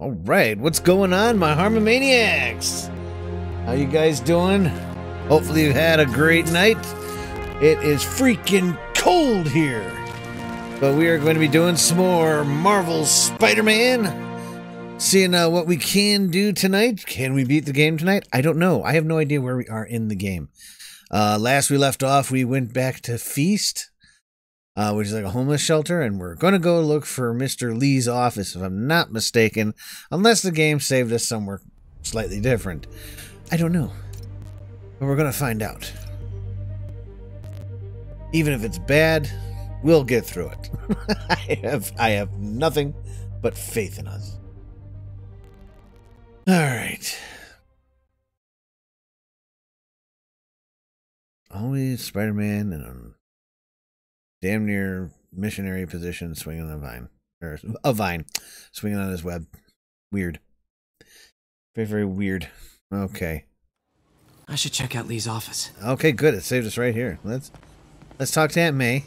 All right, what's going on, my Harmomaniacs? How you guys doing? Hopefully you had a great night. It is freaking cold here. But we are going to be doing some more Marvel Spider-Man. Seeing uh, what we can do tonight. Can we beat the game tonight? I don't know. I have no idea where we are in the game. Uh, last we left off, we went back to Feast uh, which is like a homeless shelter, and we're going to go look for Mr. Li's office, if I'm not mistaken, unless the game saved us somewhere slightly different. I don't know. But we're going to find out. Even if it's bad, we'll get through it. I have I have nothing but faith in us. All right. Always Spider-Man and damn near missionary position, swinging on a vine or a vine, swinging on his web. Weird. Very very weird. Okay. I should check out Li's office. Okay, good. It saved us right here. Let's let's talk to Aunt May.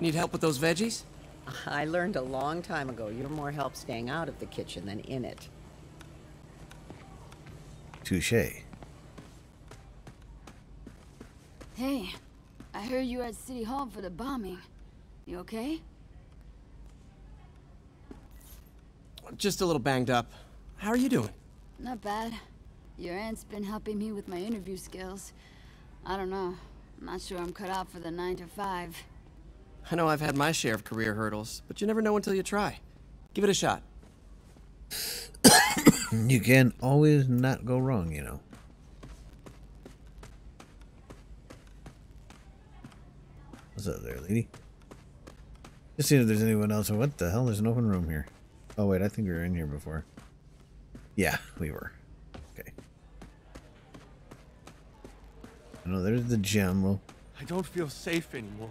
Need help with those veggies? I learned a long time ago you're more help staying out of the kitchen than in it. Touche. Hey, I heard you were at City Hall for the bombing. You okay? Just a little banged up. How are you doing? Not bad. Your aunt's been helping me with my interview skills. I don't know. I'm not sure I'm cut out for the 9 to 5. I know I've had my share of career hurdles, but you never know until you try. Give it a shot. you can always not go wrong, you know. What's up there, lady? Just see if there's anyone else. What the hell? There's an open room here. Oh, wait. I think we were in here before. Yeah, we were. Okay. No, there's the gem. Well, I don't feel safe anymore.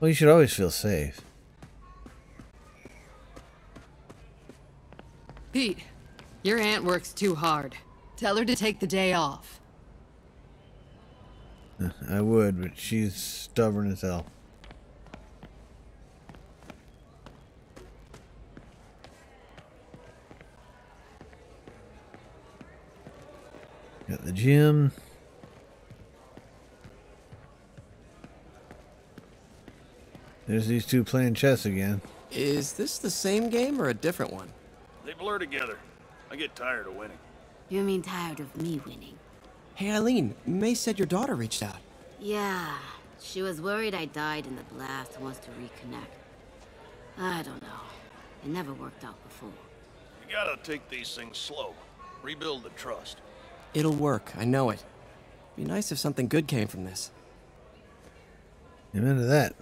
Well, you should always feel safe. Pete, your aunt works too hard. Tell her to take the day off. I would, but she's stubborn as hell. Got the gym. There's these two playing chess again. Is this the same game or a different one? They blur together. I get tired of winning. You mean tired of me winning? Hey, Eileen, May said your daughter reached out. Yeah, she was worried I died in the blast and wants to reconnect. I don't know. It never worked out before. You gotta take these things slow. Rebuild the trust. It'll work, I know it. Be nice if something good came from this. Amen to that.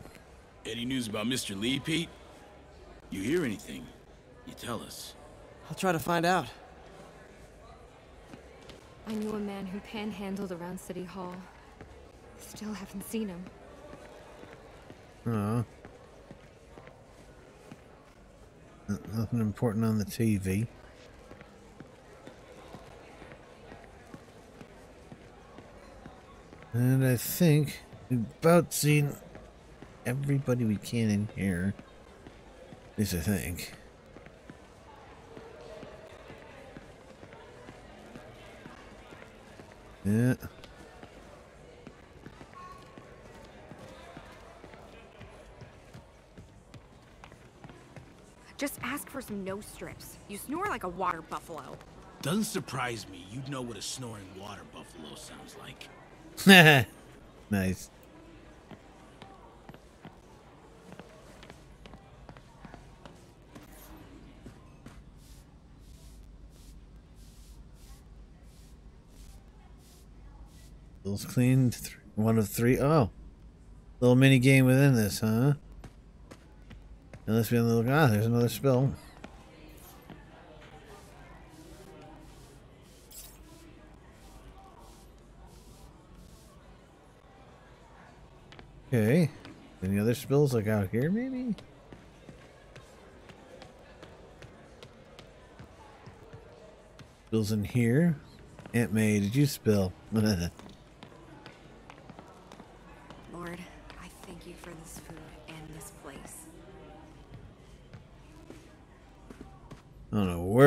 Any news about Mr. Li, Pete? You hear anything? You tell us. I'll try to find out. I knew a man who panhandled around City Hall. Still haven't seen him. Aw. Nothing important on the TV. And I think we've about seen everybody we can in here. At least I think. Yeah. Just ask for some nose strips. You snore like a water buffalo. Doesn't surprise me. You'd know what a snoring water buffalo sounds like. nice. Cleaned. Th one of three. Oh. Little mini game within this, huh? And let's be the look. Ah, there's another spill. Okay. Any other spills like out here, maybe? Spills in here. Aunt May, did you spill?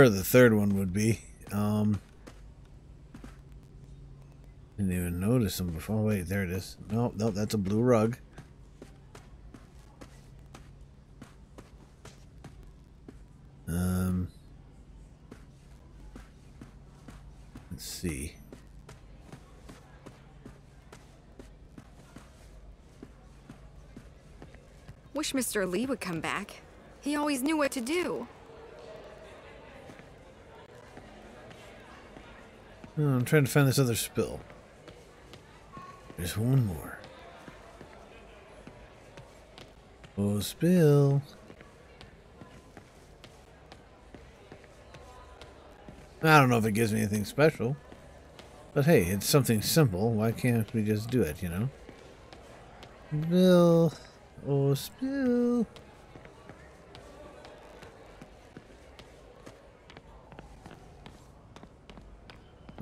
the third one would be. Um, didn't even notice them before. Wait, there it is. Nope, nope, that's a blue rug. Um, let's see. Wish Mr. Li would come back. He always knew what to do. Oh, I'm trying to find this other spill. There's one more. Oh, spill. I don't know if it gives me anything special. But hey, it's something simple. Why can't we just do it, you know? Spill. Oh, spill.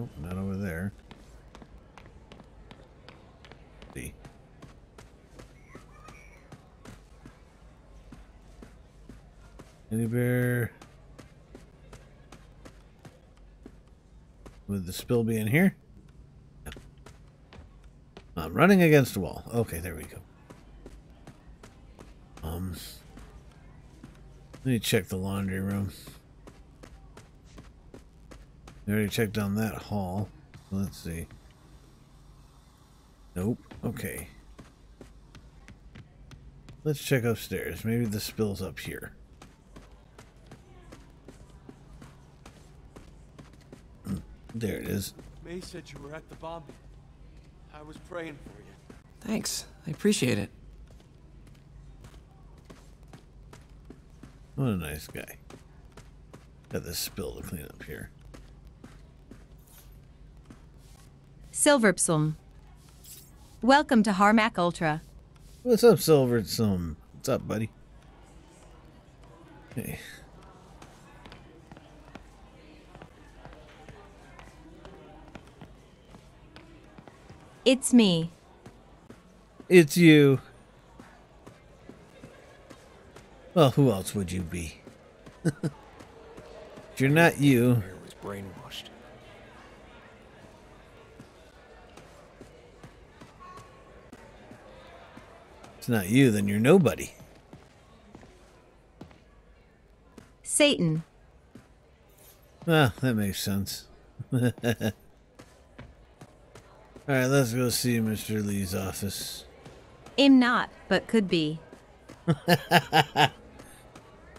Oh, not over there. see. Any bear? Would the spill be in here? No. I'm running against the wall. Okay, there we go. Um, let me check the laundry room. I already checked down that hall. Let's see. Nope. Okay. Let's check upstairs. Maybe the spill's up here. Hmm, There it is. May said you were at the bombing. I was praying for you. Thanks. I appreciate it. What a nice guy. Got this spill to clean up here. Silverpsum. Welcome to Harmack Ultra. What's up, Silver? Some. What's up, buddy? Hey. It's me. It's you. Well, who else would you be? if you're not you, was brainwashed. It's not you, then you're nobody. Satan. Well, that makes sense. Alright, let's go see Mr. Li's office. Am not, but could be.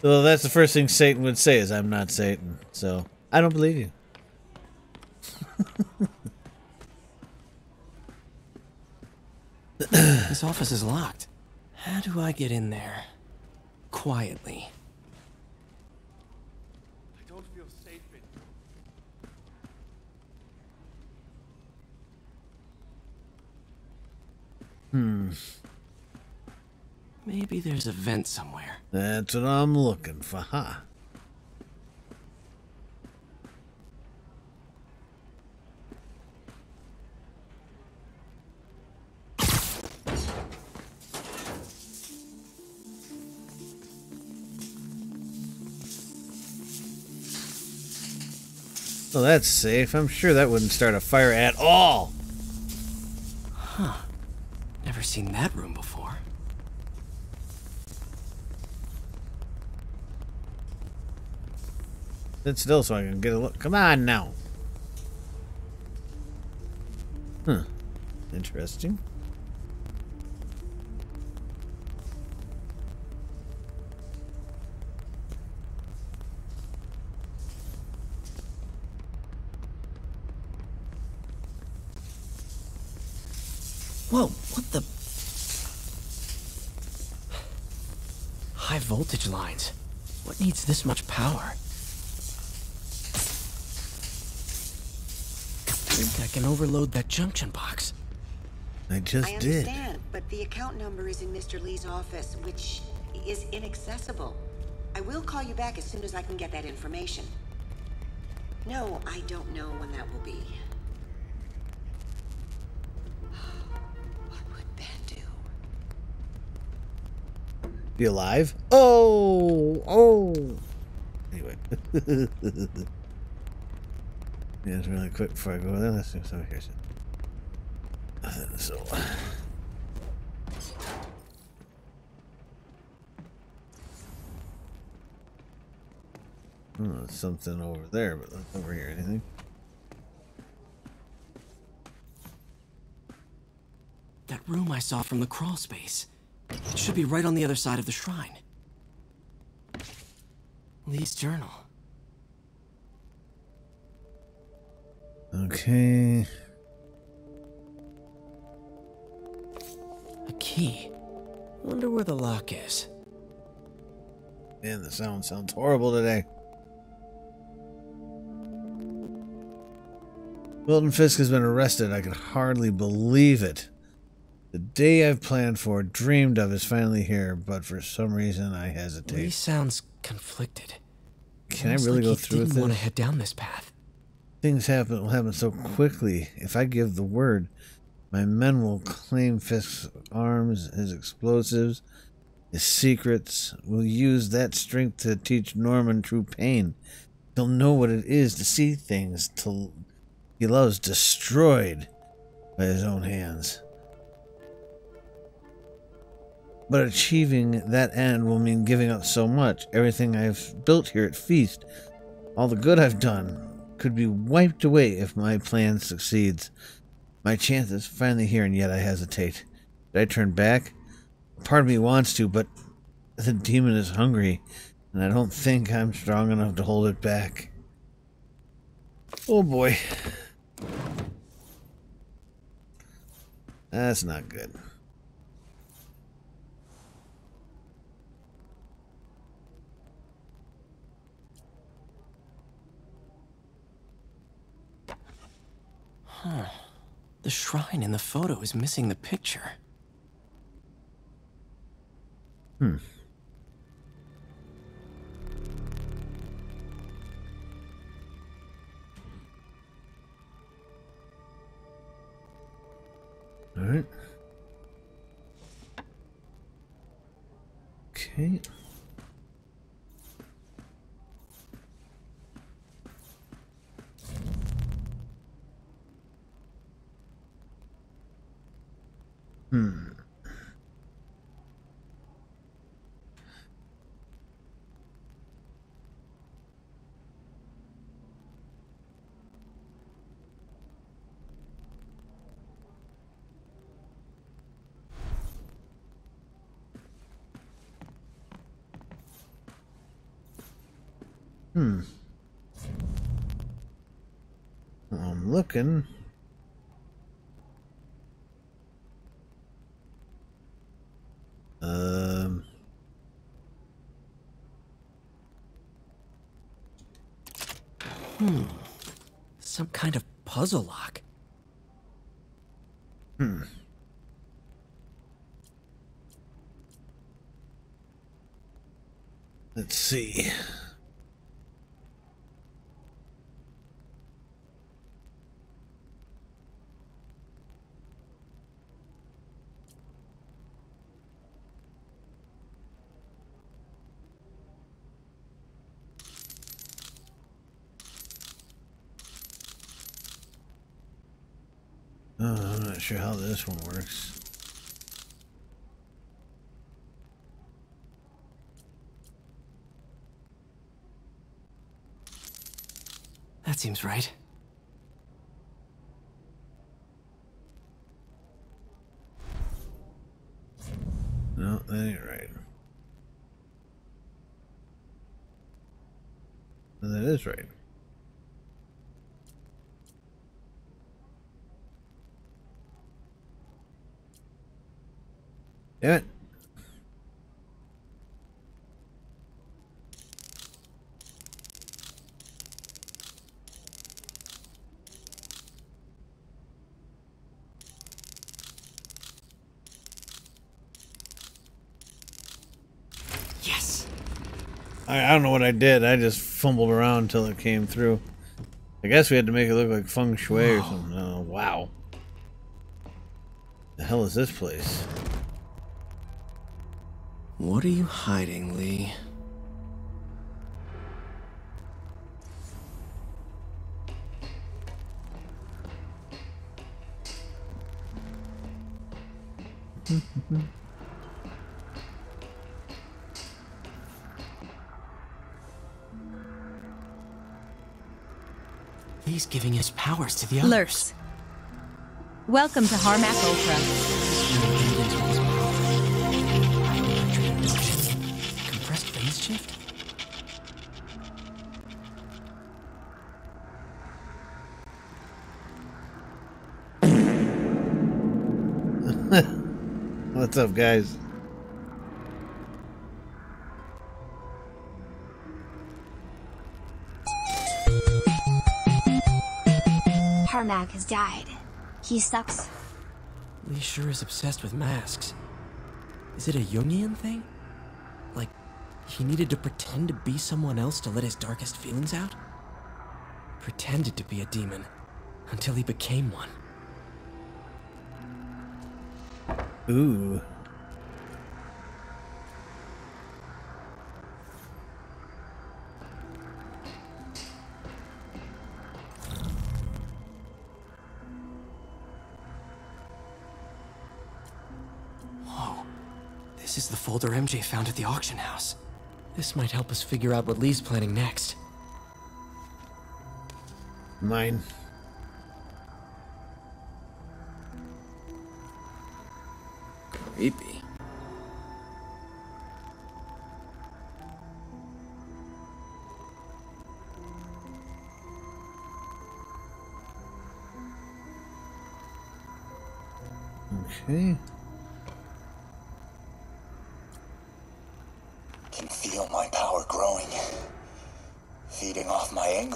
Well, that's the first thing Satan would say is I'm not Satan. So, I don't believe you. This office is locked. How do I get in there? Quietly. I don't feel safe in Hmm. Maybe there's a vent somewhere. That's what I'm looking for, huh? Well, that's safe. I'm sure that wouldn't start a fire at all. Huh. Never seen that room before. Sit still so I can get a look. Come on now. Huh. Interesting. Voltage lines. What needs this much power? I think I can overload that junction box. I just I did. understand, but the account number is in Mr. Li's office, which is inaccessible. I will call you back as soon as I can get that information. No, I don't know when that will be. Be alive? Oh, oh. Anyway. yeah, it's really quick before I go over there. Let's see over here. So. Oh, something over there, but not over here. Anything? That room I saw from the crawl space. It should be right on the other side of the shrine. Li's journal. Okay. A key. Wonder where the lock is. Man, the sound sounds horrible today. Wilson Fisk has been arrested. I can hardly believe it. The day I've planned for, dreamed of, is finally here, but for some reason I hesitate. Li sounds conflicted. Can I really like go through with didn't want to head down this path. Things happen will happen so quickly. If I give the word, my men will claim Fisk's arms, his explosives, his secrets. We'll use that strength to teach Norman true pain. He'll know what it is to see things till he loves destroyed by his own hands. But achieving that end will mean giving up so much. Everything I've built here at Feast, all the good I've done, could be wiped away if my plan succeeds. My chance is finally here, and yet I hesitate. Should I turn back? Part of me wants to, but the demon is hungry, and I don't think I'm strong enough to hold it back. Oh boy. That's not good. Huh. The shrine in the photo is missing the picture. Hmm. All right. Okay. Hmm. Hmm. I'm looking. Um. Hmm. Some kind of puzzle lock. Hmm. Let's see. Oh, I'm not sure how this one works. That seems right. No, that ain't right. And that is right. Damn it. Yes. I, I don't know what I did. I just fumbled around until it came through. I guess we had to make it look like feng shui or something. Oh, wow. The hell is this place? What are you hiding, Li? He's giving his powers to the others. Lurse, Welcome to Harmack Ultra. What's up, guys? Harmack has died. He sucks. Li sure is obsessed with masks. Is it a Jungian thing? Like, he needed to pretend to be someone else to let his darkest feelings out? Pretended to be a demon until he became one. Ooh. Whoa. This is the folder MJ found at the auction house. This might help us figure out what Li's planning next. Mine. Creepy. Okay. Can feel my power growing, feeding off my anger.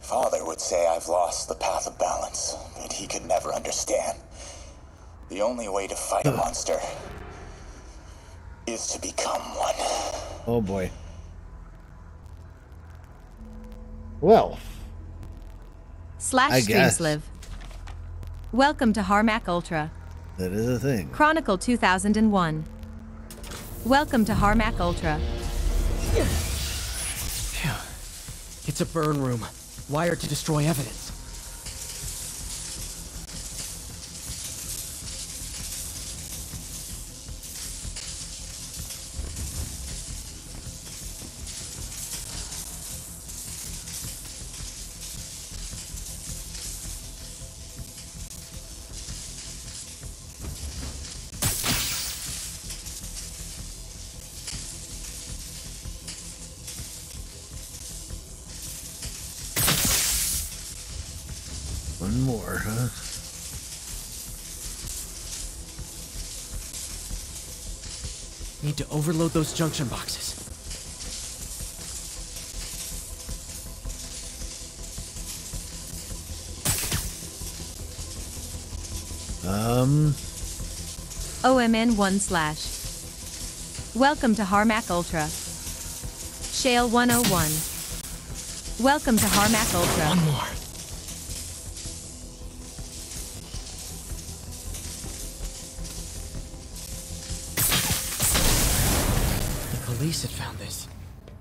Father would say I've lost the path of balance, that he could never understand. The only way to fight a monster is to become one. Oh boy. Well, Slash I guess. Streamslive. Welcome to Harmack Ultra. that is a thing. Chronicle 2001. Welcome to Harmack Ultra. Phew. It's a burn room, wired to destroy evidence. Need to overload those junction boxes. Um, OMN 1 slash. Welcome to Harmack Ultra. Shale 101. Welcome to Harmack Ultra. One more. Police had found this.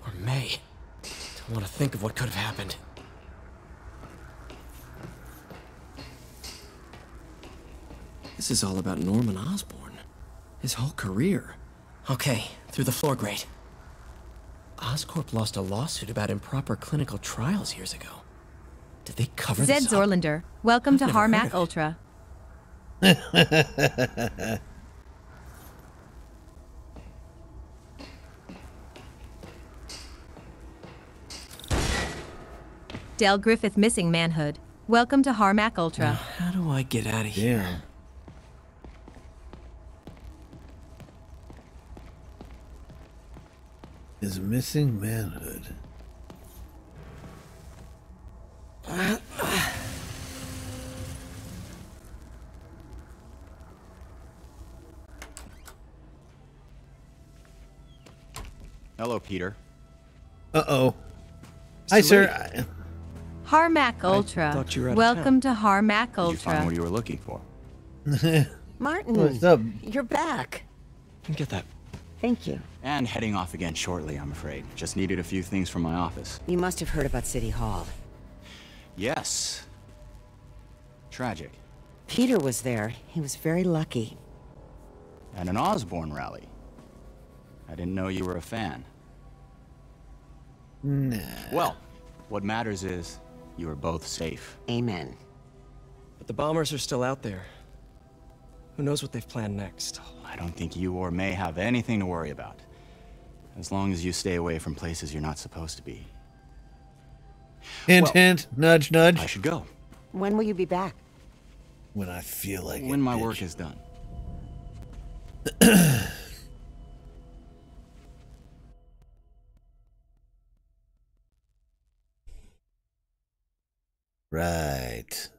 Or May. Don't want to think of what could have happened. This is all about Norman Osborn. His whole career. Okay, through the floor grate. Oscorp lost a lawsuit about improper clinical trials years ago. Did they cover Zed this up? Zorlander. Welcome to Never heard Harmack. Ultra. Del Griffith missing manhood. Welcome to Harmack Ultra. How do I get out of here? yeah. Is missing manhood. Hello, Peter. Uh oh. Hi, sir. I- Harmack Ultra. thought you were out of Welcome to Harmack Did you find Ultra. what you were looking for? Martin, What's up? you're back. Get that. Thank you. And heading off again shortly, I'm afraid. Just needed a few things from my office. You must have heard about City Hall. Yes. Tragic. Peter was there. He was very lucky. At an Osborn rally. I didn't know you were a fan. Nah. Well, what matters is you are both safe. Amen. But the bombers are still out there. Who knows what they've planned next? I don't think you or May have anything to worry about. As long as you stay away from places you're not supposed to be. Hint, Well, hint, nudge, nudge. I should go. When will you be back? When I feel like When it, my bitch. work is done. Right.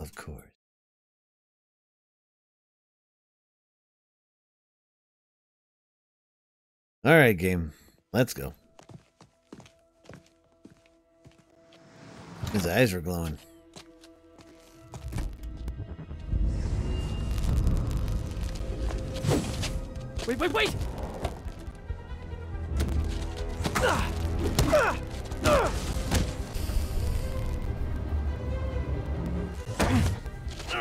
Of course. All right, game. Let's go. His eyes were glowing. Wait, wait, wait! Ah! Ah! Ah! What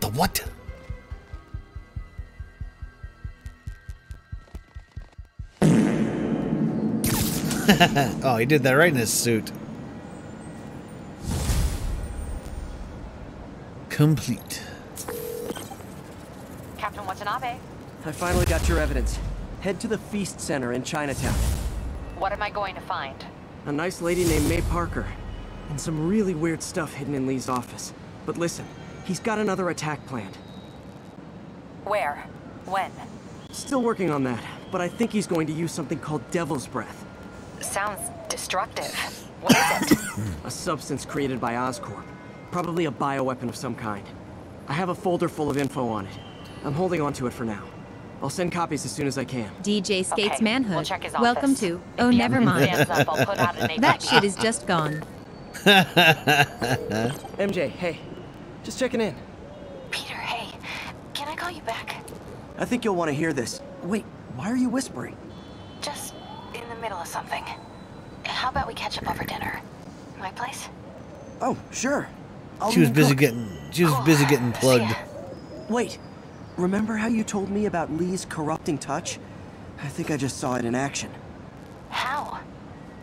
the what? the what? oh, he did that right in his suit. Complete. Captain Watanabe, I finally got your evidence. Head to the Feast Center in Chinatown. What am I going to find? A nice lady named May Parker. And some really weird stuff hidden in Li's office. But listen, he's got another attack planned. Where? When? Still working on that, but I think he's going to use something called Devil's Breath. Sounds destructive. What is it? A substance created by Oscorp. Probably a bioweapon of some kind. I have a folder full of info on it. I'm holding on to it for now. I'll send copies as soon as I can. DJ Skates Okay, Manhood. we'll check his Welcome to. If Oh, never mind. up, I'll put out that shit is just gone. MJ, hey. Just checking in. Peter, hey, can I call you back? I think you'll want to hear this. Wait, why are you whispering? Just in the middle of something. How about we catch up over dinner? My place? Oh, sure. I'll She was busy cook. getting she was busy getting plugged. Wait, remember how you told me about Li's corrupting touch? I think I just saw it in action. How?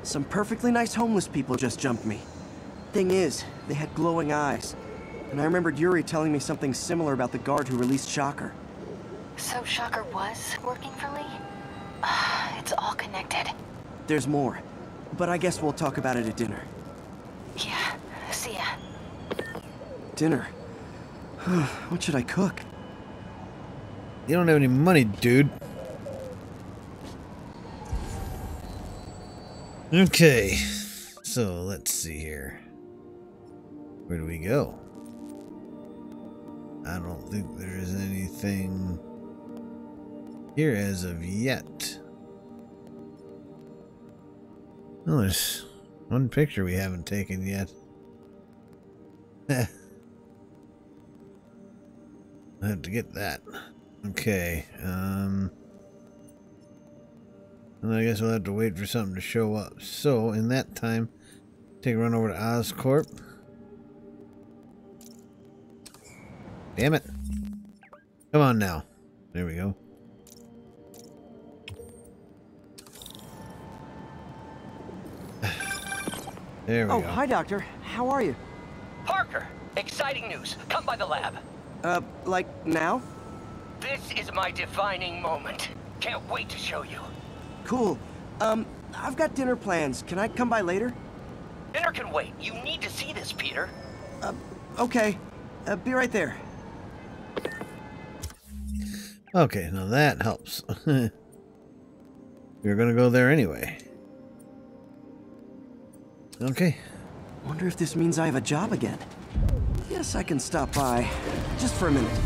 Some perfectly nice homeless people just jumped me. Thing is, they had glowing eyes. And I remembered Yuri telling me something similar about the guard who released Shocker. So Shocker was working for Li? it's all connected. There's more. But I guess we'll talk about it at dinner. Yeah, see ya. Dinner? what should I cook? You don't have any money, dude. Okay. So let's see here. Where do we go? I don't think there is anything here as of yet. Oh, there's one picture we haven't taken yet. I have to get that. Okay, um... And I guess we'll have to wait for something to show up. So, in that time, take a run over to Oscorp. Damn it. Come on now. There we go. There we oh, go. hi, Doctor. How are you? Parker, exciting news. Come by the lab. Uh, like now? This is my defining moment. Can't wait to show you. Cool. Um, I've got dinner plans. Can I come by later? Dinner can wait. You need to see this, Peter. Uh, okay. Uh, be right there. Okay, now that helps. we were gonna go there anyway. Okay. Wonder if this means I have a job again. Yes, I can stop by. Just for a minute.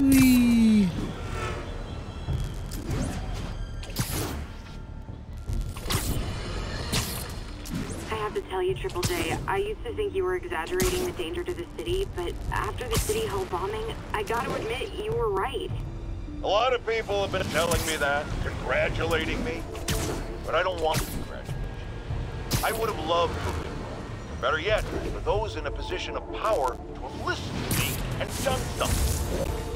Whee! I have to tell you, Triple J, I used to think you were exaggerating the danger to the city, but after the City Hall bombing, I gotta admit, you were right. A lot of people have been telling me that, congratulating me, but I don't want to congratulate. I would have loved to have. Better yet, for those in a position of power to have listened to me and done something.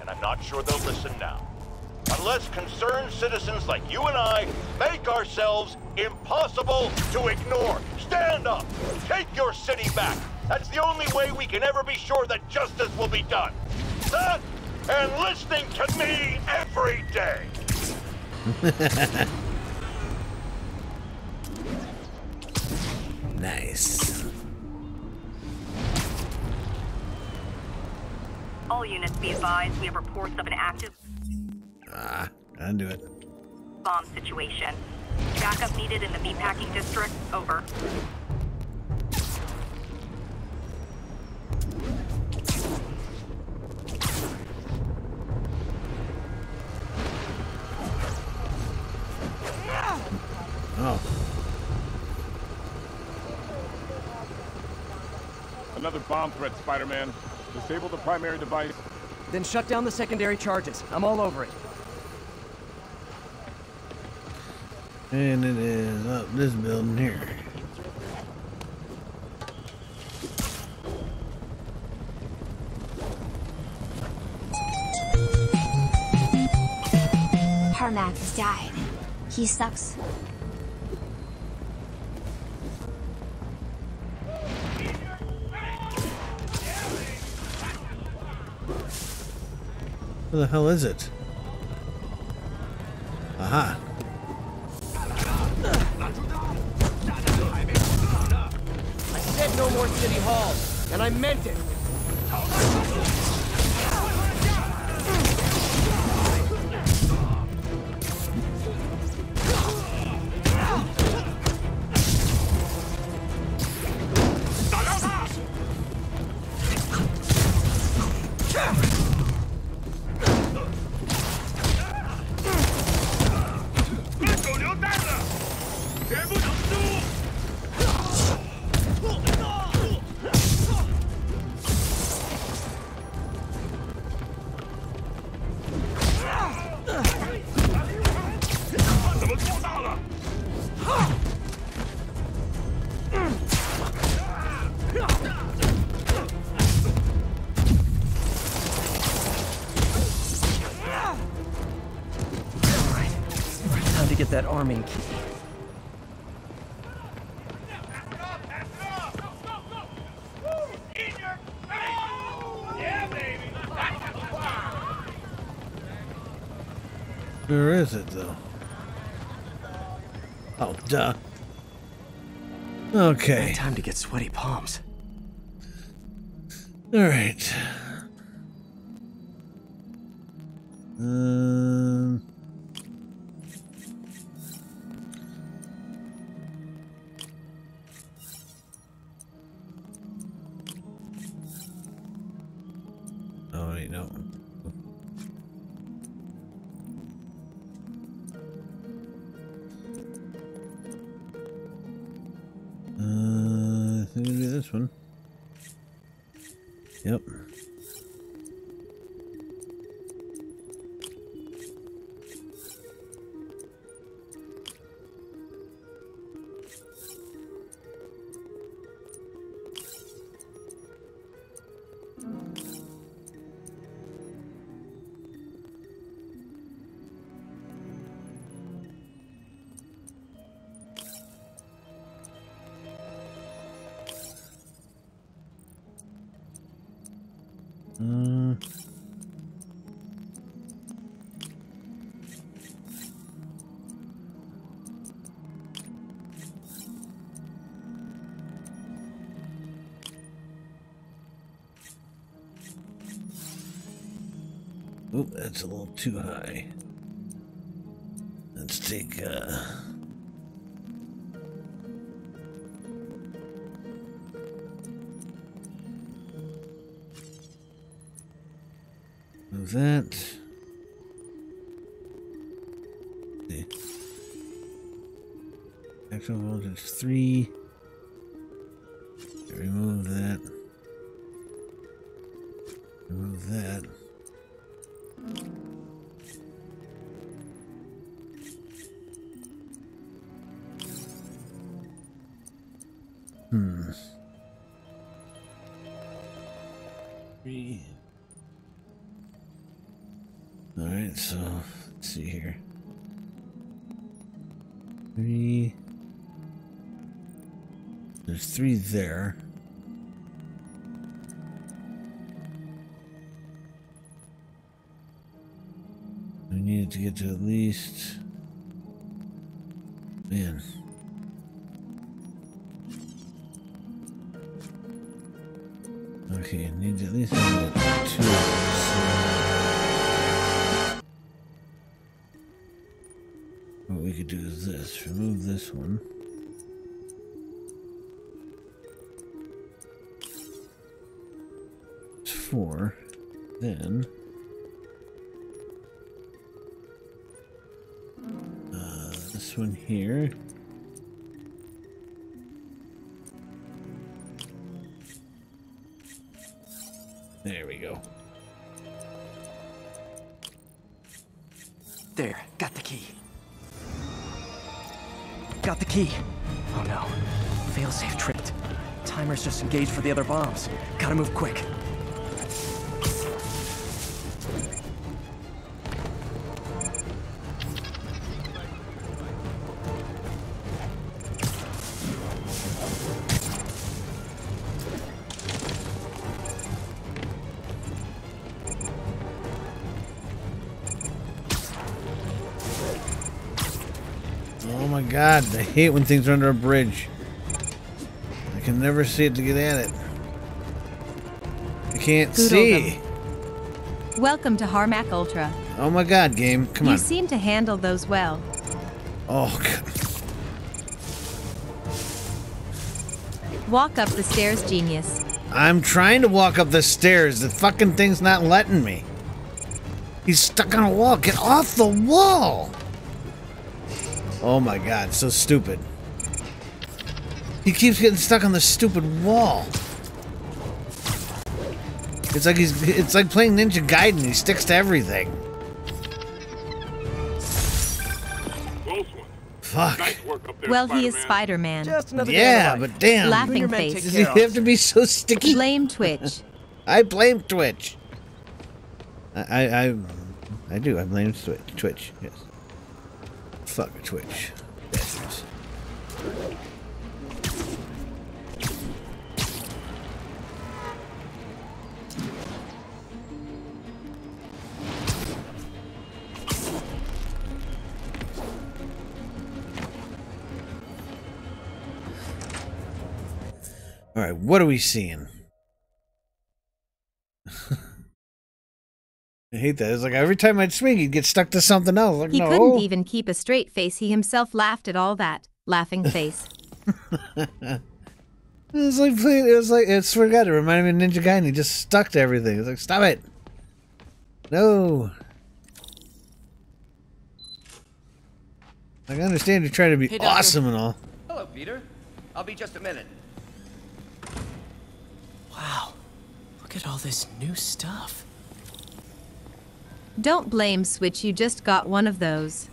And I'm not sure they'll listen now. Unless concerned citizens like you and I make ourselves impossible to ignore. Stand up! Take your city back! That's the only way we can ever be sure that justice will be done. That and listening to me every day. nice. All units be advised, we have reports of an active Ah, I do it. bomb situation. Backup needed in the meatpacking district. Over. Oh. Another bomb threat, Spider-Man. Disable the primary device. Then shut down the secondary charges. I'm all over it. And it is up this building here. Harmack has died. He sucks. Where the hell is it? Okay. Time to get sweaty palms. Too high. Let's take uh that. See. Actual voltage three. Remove that. Remove that. Three there. We needed to get to at least. Man. Okay, need at least two. What we could do is this remove this one. Four. Then. Uh, this one here. There we go. There, got the key. Got the key. Oh no. Failsafe tripped. Timer's just engaged for the other bombs. Gotta move quick. Hate when things are under a bridge. I can never see it to get at it. I can't Good see. Welcome to Harmack Ultra. Oh my god, game. Come you on. You seem to handle those well. Oh, God. Walk up the stairs, genius. I'm trying to walk up the stairs. The fucking thing's not letting me. He's stuck on a wall. Get off the wall. Oh my god, so stupid. He keeps getting stuck on the stupid wall. It's like he's it's like playing Ninja Gaiden. He sticks to everything. Fuck. Well, he is Spider-Man. Yeah, but damn. Laughing face. Does he have to be so sticky? Blame Twitch. I blame Twitch. I I I, I do. I blame Twitch. Twitch. Yes. Fuck Twitch. Bastards. All right, what are we seeing? I hate that. It's like every time I'd swing, he'd get stuck to something else. Like, He no. couldn't even keep a straight face. He himself laughed at all that. Laughing face. It was like playing- it was like I swear to God, it reminded me of Ninja Guy, and he just stuck to everything. It's like, stop it, no. Like, I understand you're trying to be Hey, awesome and all. Hello, Peter. I'll be just a minute. Wow. Look at all this new stuff. Don't blame Switch. You just got one of those.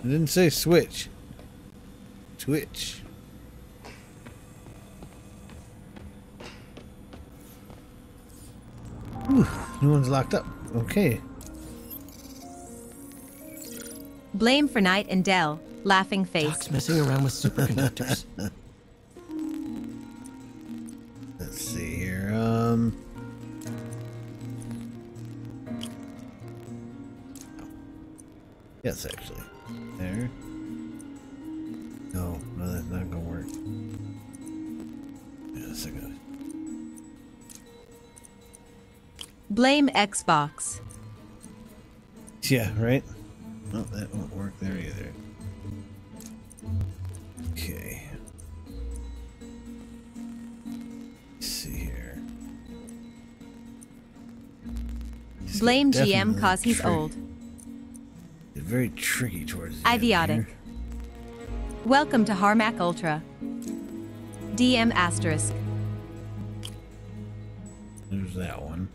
I didn't say switch. Twitch. Whew, new one's locked up. Okay. Blame for Knight and Dell. Laughing face. Doc's messing around with superconductors. Yes, actually. There. No, no, that's not gonna work. Yeah, a second. Blame Xbox. Yeah, right? No, that won't work there either. Okay. Let's see here. This Blame GM cause he's old. It's very tricky towards the Idiotic. Welcome to Harmack Ultra. DM asterisk. There's that one.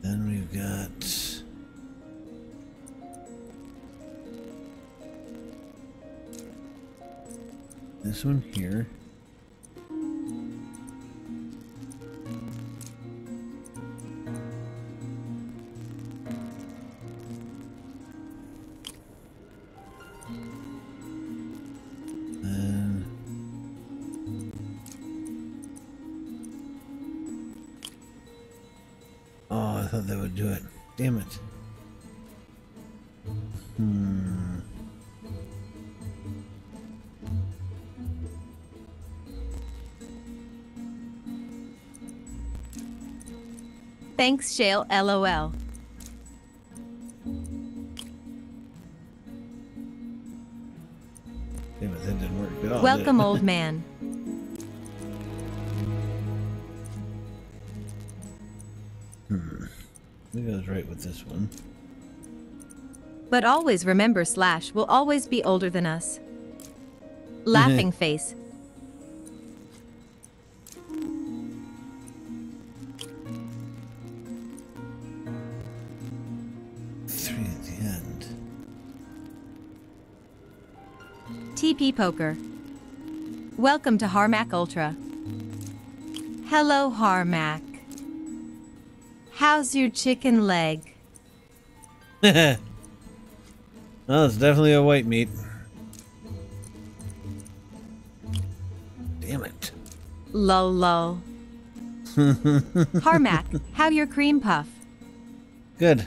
Then we've got. This one here. Shale, lol. Damn it, that didn't work at all. Welcome, old man. hmm. I think I was right with this one. But always remember Slash will always be older than us. Laughing face. Poker. Welcome to Harmack Ultra. Hello, Harmack. How's your chicken leg? well, it's definitely a white meat. Damn it. Lol lol. Harmack, how your cream puff? Good.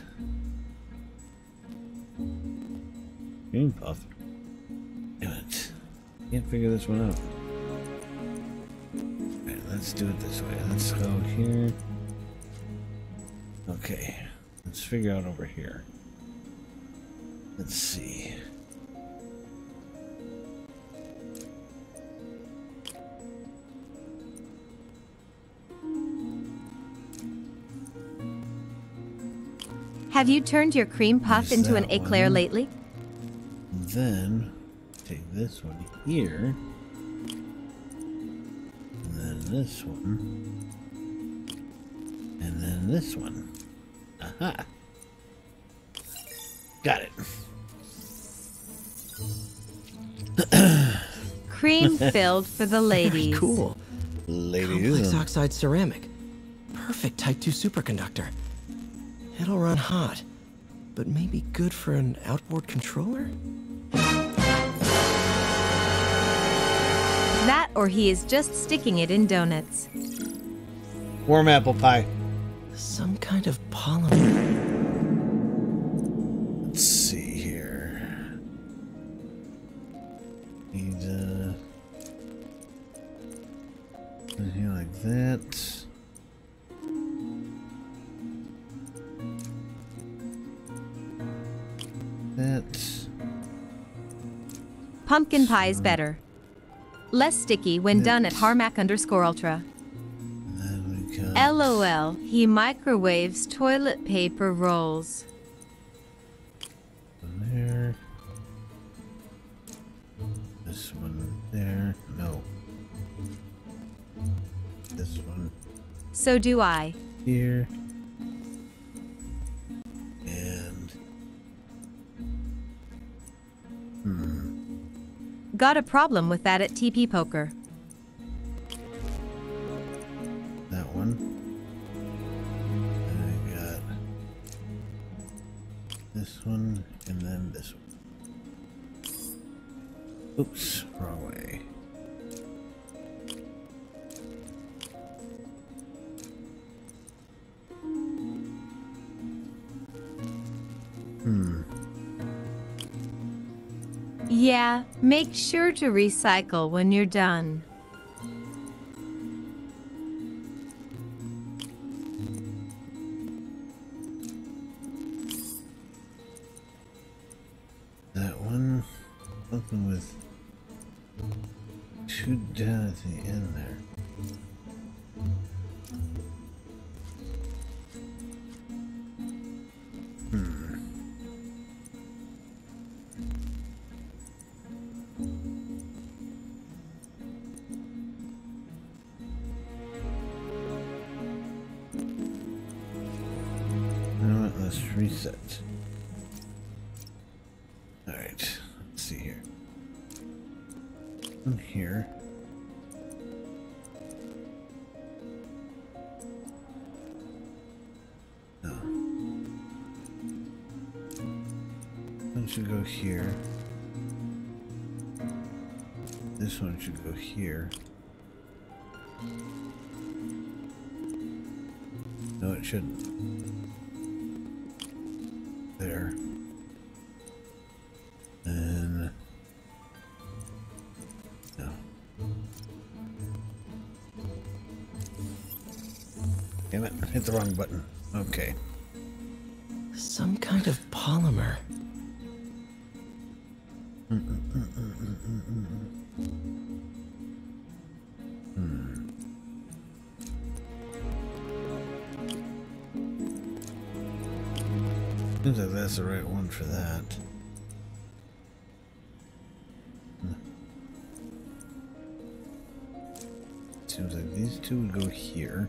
Green puff. Can't figure this one out. Alright, let's do it this way. Let's go here. Okay. Let's figure out over here. Let's see. Have you turned your cream puff There's into an eclair one. lately? Then take this one here. And then this one. And then this one. Aha. Got it. Cream filled for the ladies. Cool. Ladies. Complex oxide ceramic. Perfect Type 2 superconductor. It'll run hot, but maybe good for an outboard controller? That or he is just sticking it in donuts. Warm apple pie. Some kind of polymer. Let's see here. Need uh in here like that. That. Pumpkin pie is better. Less sticky when done at Harmack underscore ultra. Then we got LOL, he microwaves toilet paper rolls. there. This one there. No. This one So do I. here. Got a problem with that at TP Poker. That one. And I got this one and then this one. Oops, make sure to recycle when you're done. The wrong button. Okay. Some kind of polymer. Hmm. Seems like that's the right one for that. Hmm. Seems like these two would go here.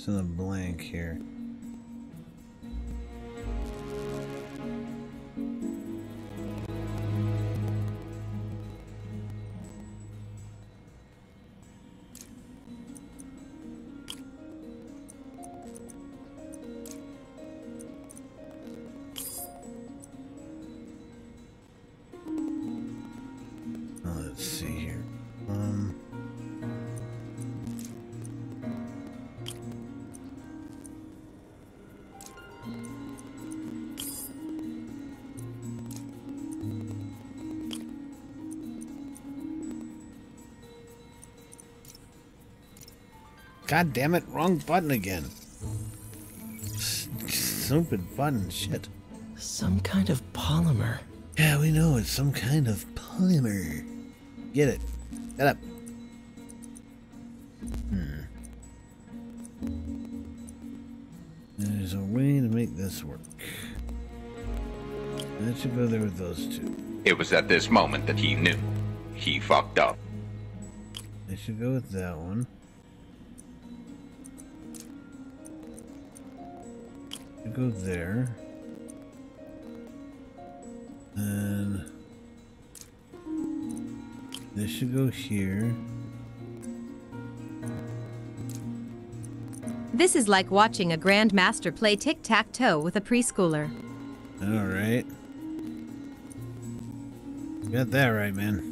Missing a blank here. God damn it, wrong button again. Stupid button, shit. Some kind of polymer. Yeah, we know it's some kind of polymer. Get it. Get up. Hmm. There's a way to make this work. That should go there with those two. It was at this moment that he knew. He fucked up. I should go with that one. Go there. And this should go here. This is like watching a grandmaster play tic-tac-toe with a preschooler. All right. Got that right, man.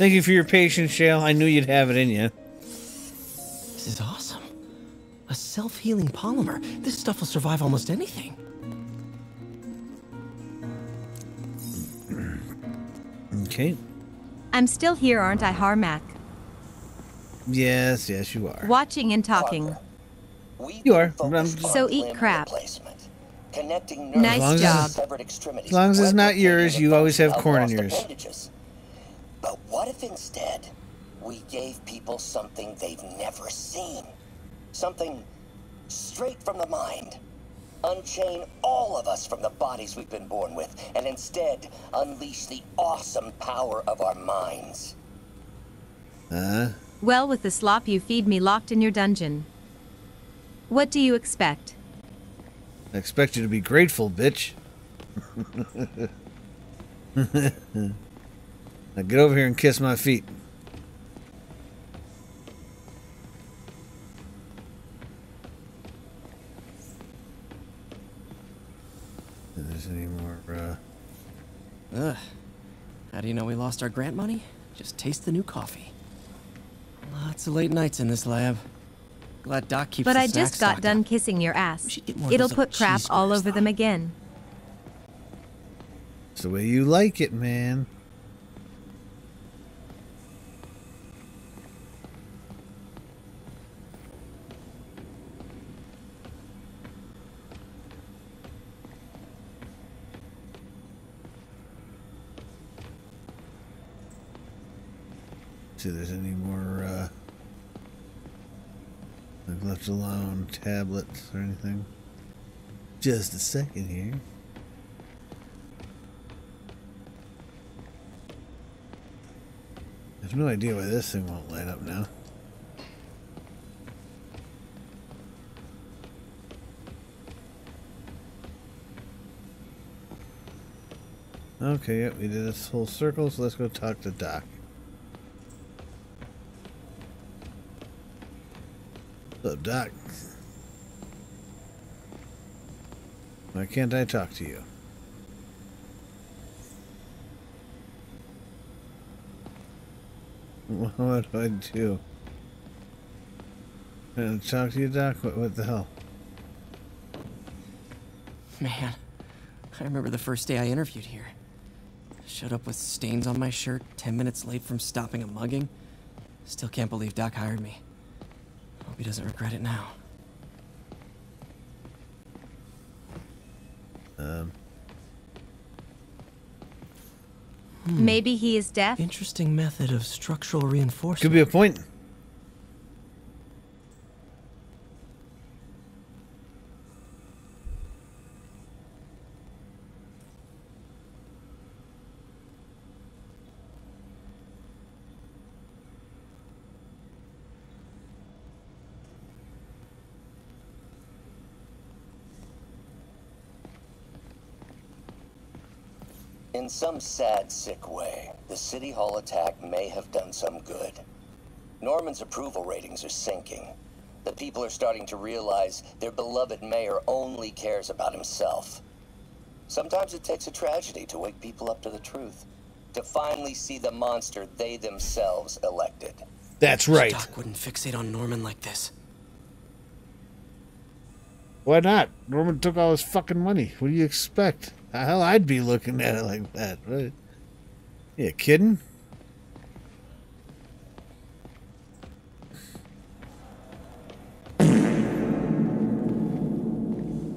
Thank you for your patience, Shale. I knew you'd have it in you. This is awesome. A self-healing polymer. This stuff will survive almost anything. Okay. I'm still here, aren't I, Harmack? Yes, yes, you are. Watching and talking. You are. I'm just- So eat crap. Connecting Nice As long as job. it's- As long as it's not yours, you always have corn in yours. appendages. But what if instead we gave people something they've never seen? Something straight from the mind. Unchain all of us from the bodies we've been born with, and instead unleash the awesome power of our minds. Uh, Well, with the slop you feed me locked in your dungeon. What do you expect? I expect you to be grateful, bitch. now get over here and kiss my feet. Lost our grant money? Just taste the new coffee. Lots of late nights in this lab. Glad Doc keeps But the I just got done up. kissing your ass. It'll put crap all over them again. It's the way you like it, man. See there's any more uh like left alone tablets or anything. Just a second here. I have no idea why this thing won't light up now. Okay, yep, we did this whole circle, so let's go talk to Doc. Doc? Why can't I talk to you? What do I do? I talk to you, Doc? What, what the hell? Man, I remember the first day I interviewed here. Showed up with stains on my shirt, 10 minutes late from stopping a mugging. Still can't believe Doc hired me. Hope he doesn't regret it now. Um, Maybe he is deaf. Interesting method of structural reinforcement. could be a point. In some sad, sick way, the City Hall attack may have done some good. Norman's approval ratings are sinking. The people are starting to realize their beloved mayor only cares about himself. Sometimes it takes a tragedy to wake people up to the truth, to finally see the monster they themselves elected. That's right. Doc wouldn't fixate on Norman like this. Why not? Norman took all his fucking money. What do you expect? Hell, I'd be looking at it like that. Right? You kidding?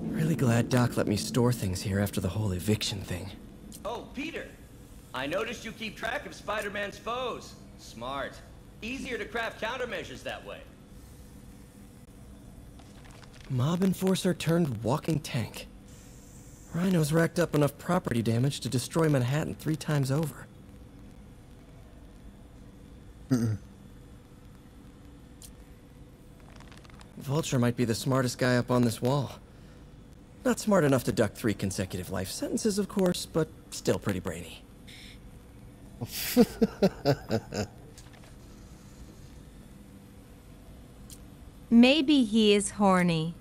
Really glad Doc let me store things here after the whole eviction thing. Oh, Peter. I noticed you keep track of Spider-Man's foes. Smart. Easier to craft countermeasures that way. Mob enforcer turned walking tank. Rhino's racked up enough property damage to destroy Manhattan three times over. Vulture might be the smartest guy up on this wall. Not smart enough to duck three consecutive life sentences, of course, but still pretty brainy. Maybe he is horny.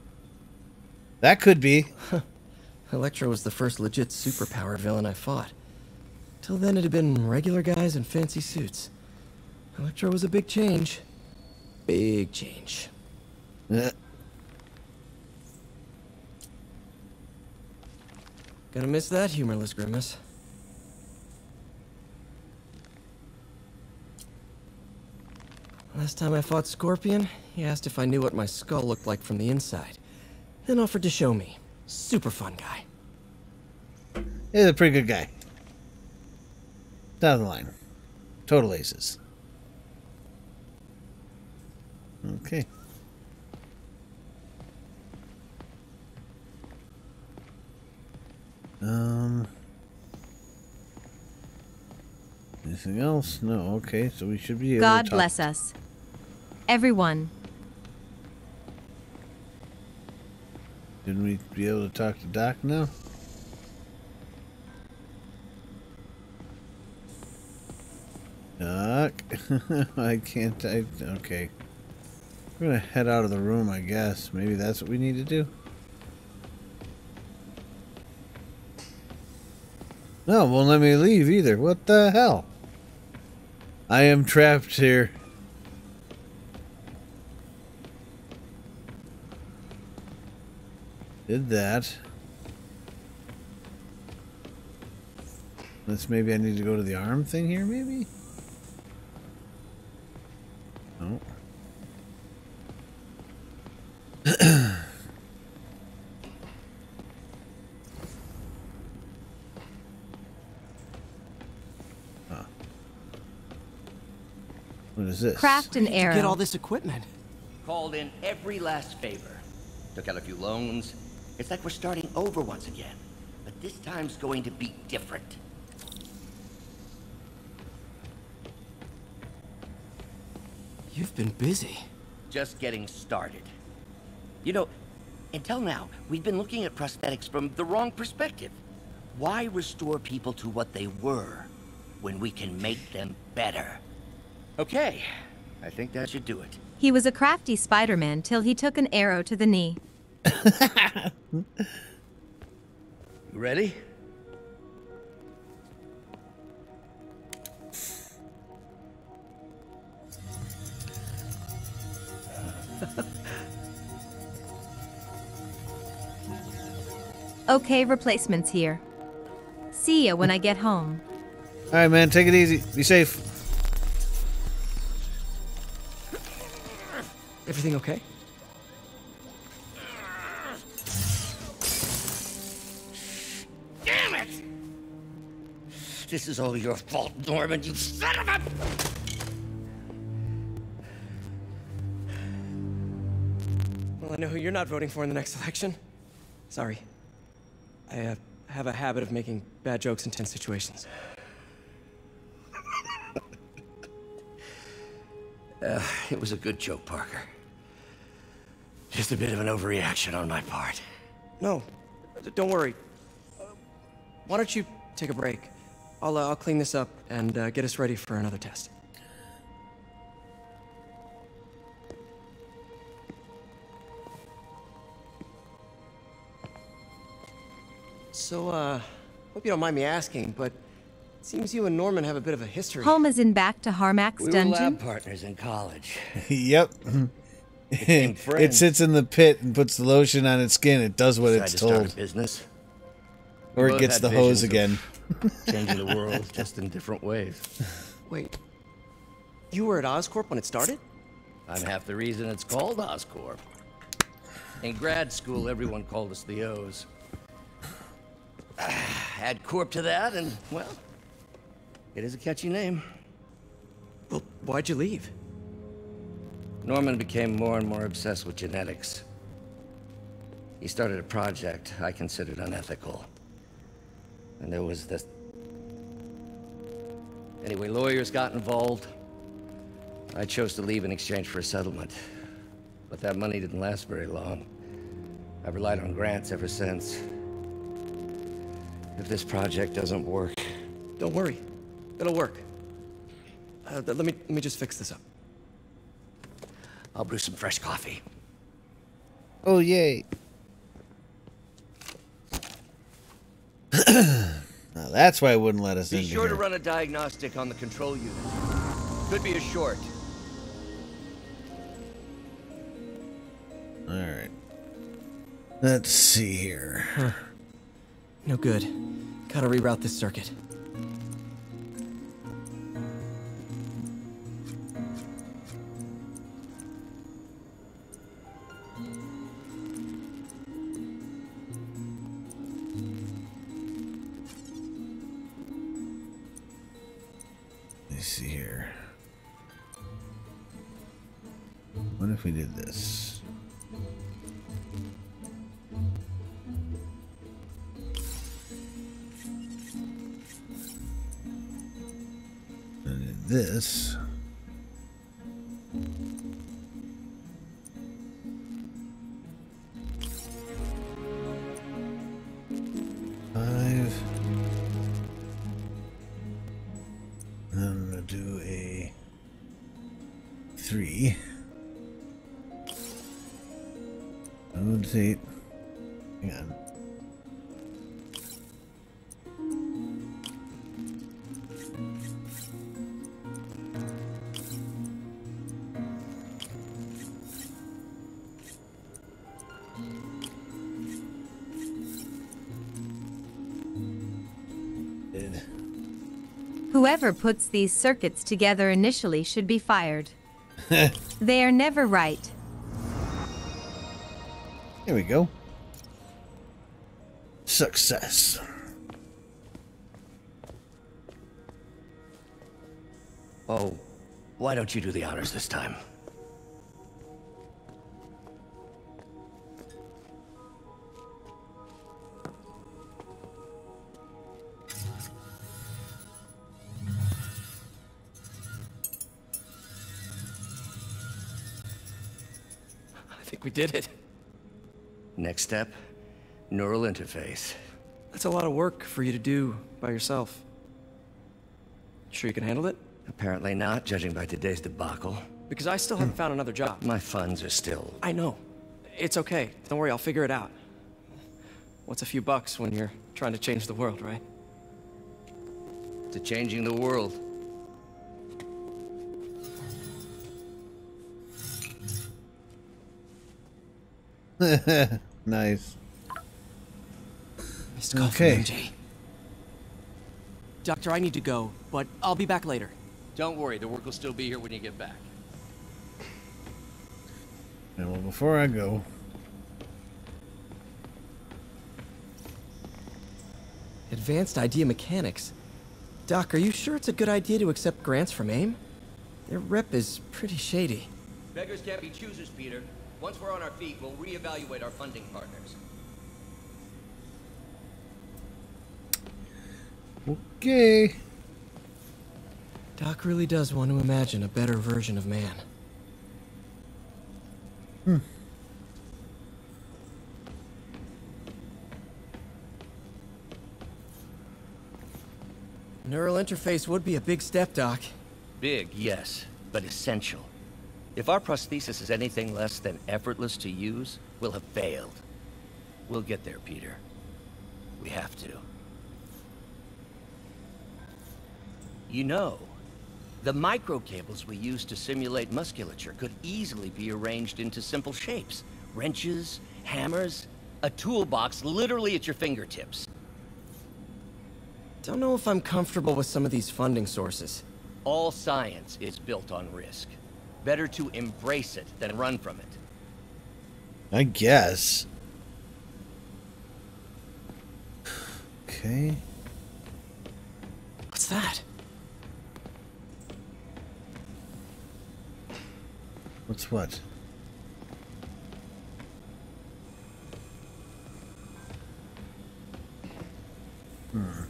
That could be. Electro was the first legit superpower villain I fought. Till then, it had been regular guys in fancy suits. Electro was a big change. Big change. Gonna miss that humorless grimace. Last time I fought Scorpion, he asked if I knew what my skull looked like from the inside. Then offered to show me. Super fun guy. He's a pretty good guy. Down the line. Total aces. Okay. Um. Anything else? No. Okay, so we should be able God to talk. bless us. everyone. Didn't we be able to talk to Doc now? Doc? I can't. I, okay. We're gonna head out of the room, I guess. Maybe that's what we need to do. No, won't let me leave either. What the hell? I am trapped here. Did that. Unless maybe I need to go to the arm thing here, maybe? No. Huh. What is this? Craft an arrow. Get all this equipment. Called in every last favor. Took out a few loans. It's like we're starting over once again. But this time's going to be different. You've been busy. Just getting started. You know, until now, we've been looking at prosthetics from the wrong perspective. Why restore people to what they were when we can make them better? Okay, I think that should do it. He was a crafty Spider-Man till he took an arrow to the knee. You ready? Okay, replacements here. See ya when I get home. All right, man. Take it easy. Be safe. Everything okay? This is all your fault, Norman, you son of a... Well, I know who you're not voting for in the next election. Sorry. I uh, have a habit of making bad jokes in tense situations. Uh, it was a good joke, Parker. Just a bit of an overreaction on my part. No, don't worry. Uh, why don't you take a break? I'll, uh, I'll clean this up and uh, get us ready for another test. So, uh, hope you don't mind me asking, but it seems you and Norman have a bit of a history. Home is in back to Harmack's We were lab partners in college. yep. It sits in the pit and puts the lotion on its skin. It does what Decided it's to start a told. business. Or it gets the hose again. Changing the world, just in different ways. Wait, you were at Oscorp when it started? I'm half the reason it's called Oscorp. In grad school, everyone called us the O's. Add Corp to that, and, well, it is a catchy name. Well, why'd you leave? Norman became more and more obsessed with genetics. He started a project I considered unethical. And there was this... Anyway, lawyers got involved. I chose to leave in exchange for a settlement. But that money didn't last very long. I've relied on grants ever since. If this project doesn't work... Don't worry. It'll work. Uh, let me let me just fix this up. I'll brew some fresh coffee. Oh, yay. Now that's why I wouldn't let us Be in sure to run a diagnostic on the control unit. Could be a short. All right. Let's see here. No good. Gotta reroute this circuit. Whoever puts these circuits together initially should be fired. they are never right. Here we go. Success. Oh, why don't you do the honors this time? Think we did it. Next step, neural interface. That's a lot of work for you to do by yourself. Sure you can handle it? Apparently not, judging by today's debacle. Because I still haven't found another job. My funds are still... I know. It's okay. Don't worry, I'll figure it out. What's a few bucks when you're trying to change the world, right? To changing the world. nice. Missed call Okay. from MJ. Doctor, I need to go, but I'll be back later. Don't worry, the work will still be here when you get back. And well, before I go, Advanced idea mechanics. Doc, are you sure it's a good idea to accept grants from AIM? Their rep is pretty shady. Beggars can't be choosers, Peter. Once we're on our feet, we'll reevaluate our funding partners. okay. Doc really does want to imagine a better version of man. Hmm. Neural interface would be a big step, Doc. Big, yes, but essential. If our prosthesis is anything less than effortless to use, we'll have failed. We'll get there, Peter. We have to. You know, the microcables we use to simulate musculature could easily be arranged into simple shapes. Wrenches, hammers, a toolbox literally at your fingertips. Don't know if I'm comfortable with some of these funding sources. All science is built on risk. Better to embrace it than run from it. I guess. Okay. What's that? What's what? Hmm.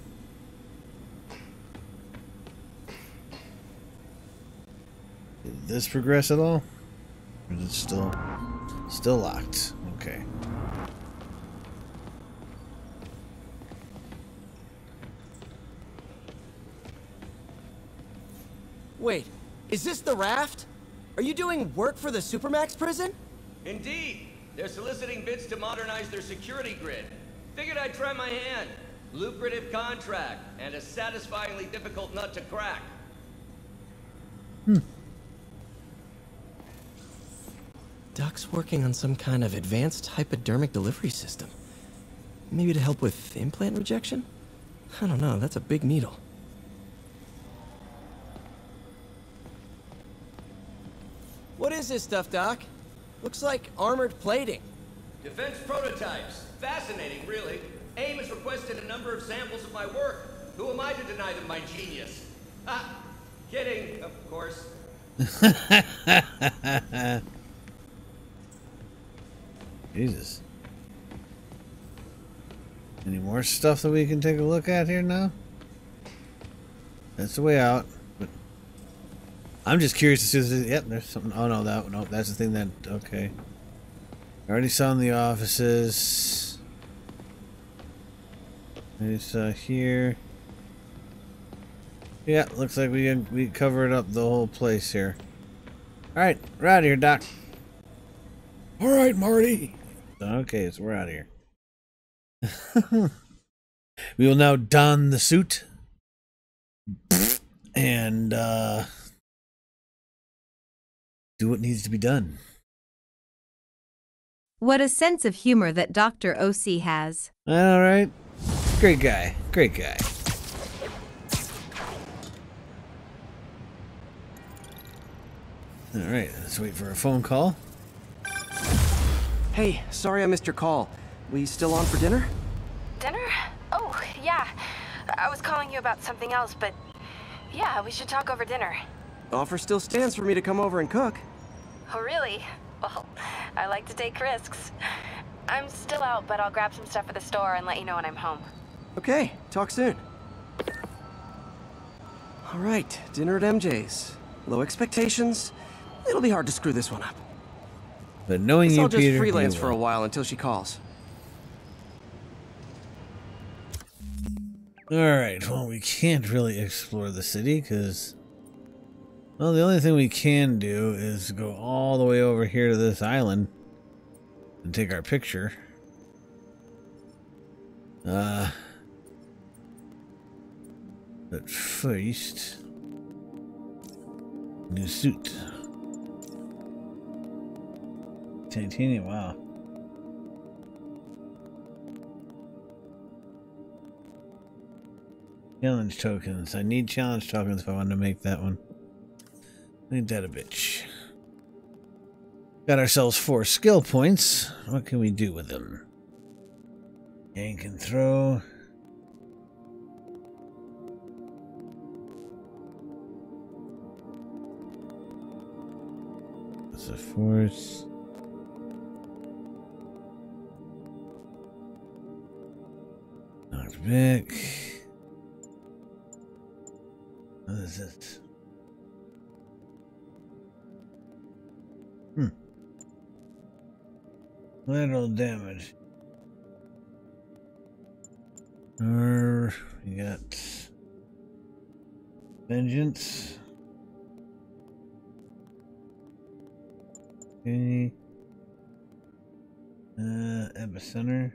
Did this progress at all? Or is it still still locked? Okay. Wait, is this the raft? Are you doing work for the Supermax prison? Indeed. They're soliciting bids to modernize their security grid. Figured I'd try my hand. Lucrative contract, and a satisfyingly difficult nut to crack. Hmm. Doc's working on some kind of advanced hypodermic delivery system. Maybe to help with implant rejection? I don't know, that's a big needle. What is this stuff, Doc? Looks like armored plating. Defense prototypes. Fascinating, really. AIM has requested a number of samples of my work. Who am I to deny them my genius? Ah, kidding, of course. Jesus. Any more stuff that we can take a look at here now? That's the way out. But I'm just curious to see if yep, there's something. Oh no, that no, that's the thing that okay. I already saw in the offices. It's uh, here. Yeah, looks like we we covered up the whole place here. All right, we're out of here, Doc. All right, Marty. Okay, so we're out of here. we will now don the suit and uh, do what needs to be done. What a sense of humor that Dr. OC has. All right. Great guy. Great guy. All right, let's wait for a phone call. Hey, sorry I missed your call. We still on for dinner? Dinner? Oh, yeah. I was calling you about something else, but yeah, we should talk over dinner. Offer still stands for me to come over and cook. Oh, really? Well, I like to take risks. I'm still out, but I'll grab some stuff at the store and let you know when I'm home. Okay, talk soon. All right, dinner at MJ's. Low expectations. It'll be hard to screw this one up. But knowing Guess you, I'll just Peter, freelance for a while until she calls. All right. Well, we can't really explore the city because, well, the only thing we can do is go all the way over here to this island and take our picture. Uh, but first, new suit. Titanium. Wow. Challenge tokens. I need challenge tokens if I want to make that one. Ain't that a bitch? Got ourselves four skill points. What can we do with them? Yank and throw. That's a force. Knocked back. What is it? Hmm. Lateral damage. Or we got vengeance. Okay. Uh, epicenter.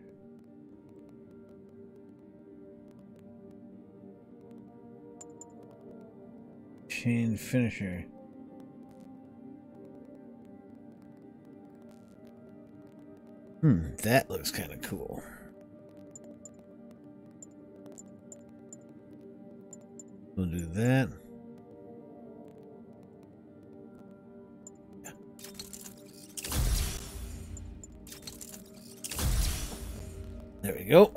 Chain finisher. Hmm, that looks kind of cool. We'll do that. There we go.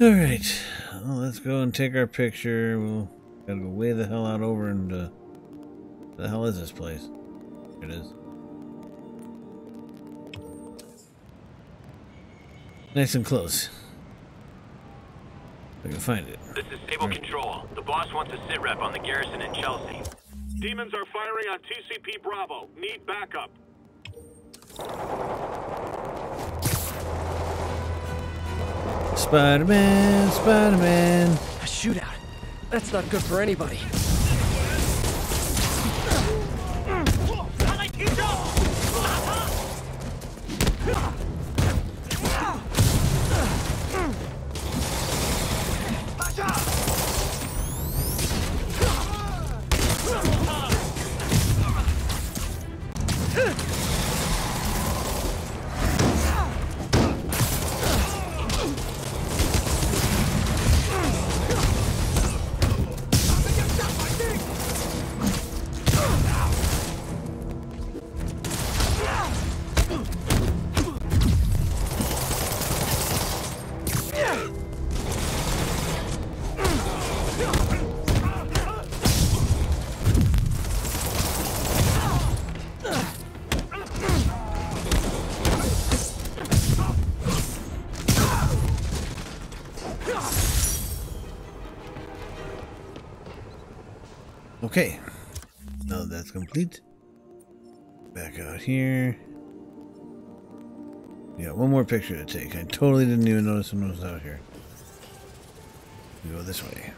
All right, well, let's go and take our picture. We'll gotta go way the hell out over and uh, the hell is this place? Here it is. Nice and close. I can find it. This is Sable Control. The boss wants a sit rep on the garrison in Chelsea. Demons are firing on TCP Bravo. Need backup. Spider-Man, Spider-Man. A shootout. That's not good for anybody. Complete. Back out here. Yeah, one more picture to take. I totally didn't even notice someone was out here. We go this way.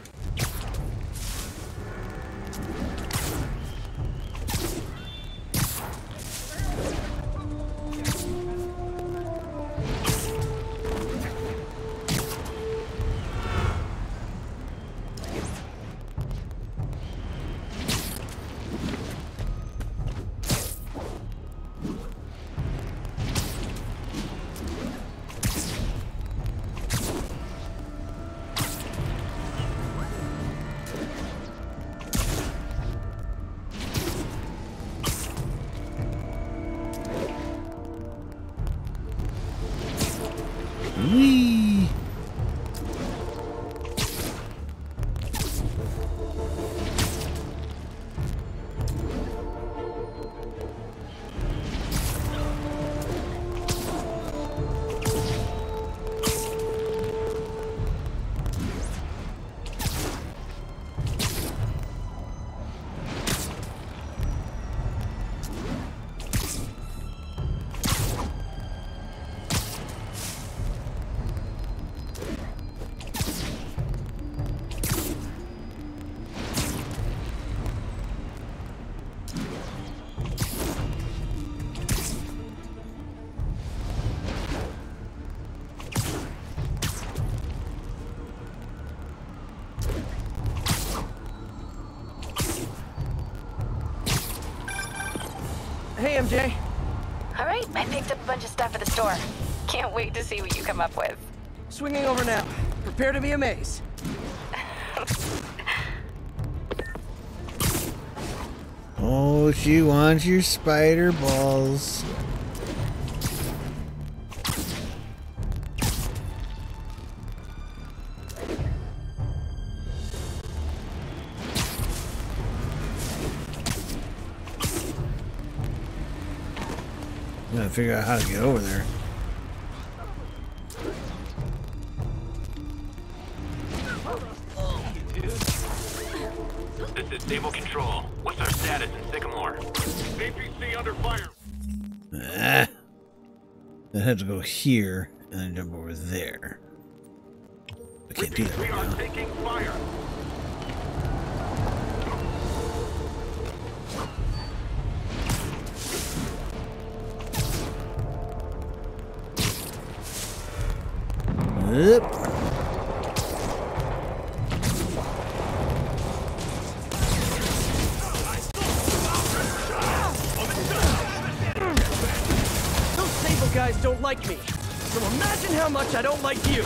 Bunch of stuff at the store. Can't wait to see what you come up with. Swinging over now. Prepare to be amazed. Oh, she wants your spider balls. Gotta figure out how to get over there. This is Sable Control. What's our status in Sycamore? APC under fire. Ah. I have to go here and then jump over there. I can't do that We are now. taking fire. Yep. Like me. So imagine how much I don't like you.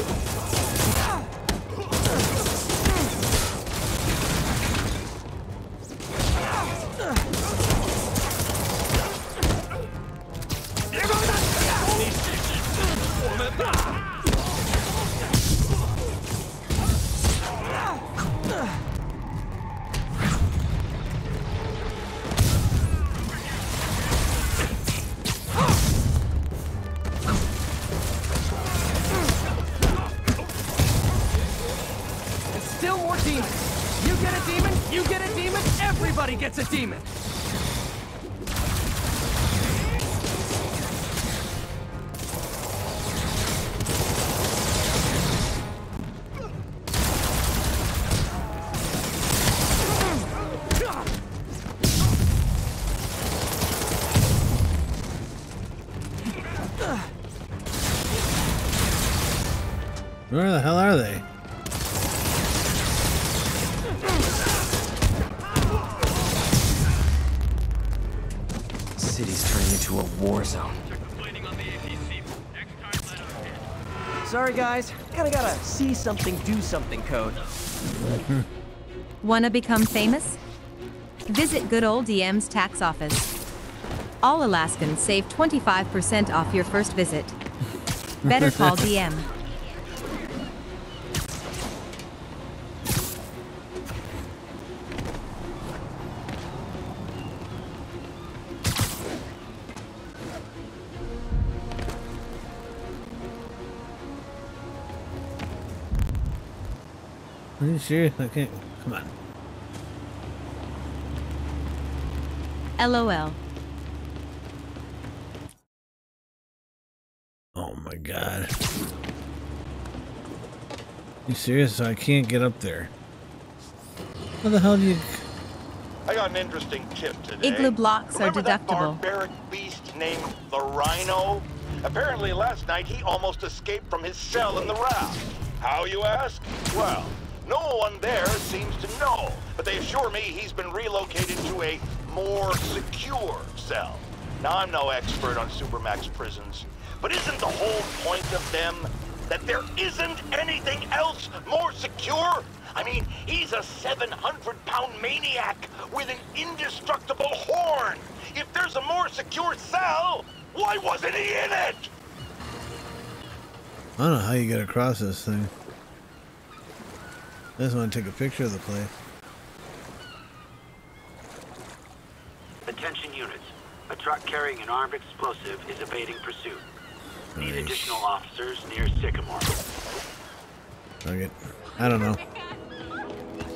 Something, do something code. Wanna become famous? Visit Good Old DM's tax office. All Alaskans save 25% off your first visit. Better call DM. you serious? I can't. Come on. LOL. Oh my god. You serious? I can't get up there. How the hell do you? I got an interesting tip today. Igloo blocks are Remember that deductible. barbaric beast named the Rhino? Apparently last night he almost escaped from his cell in the raft. How, you ask? Well, no one there seems to know, but they assure me he's been relocated to a more secure cell. Now, I'm no expert on Supermax prisons, but isn't the whole point of them that there isn't anything else more secure? I mean, he's a 700-pound maniac with an indestructible horn. If there's a more secure cell, why wasn't he in it? I don't know how you get across this thing. I just want to take a picture of the place. Attention units. A truck carrying an armed explosive is evading pursuit. Need additional officers near Sycamore. Okay. I don't know.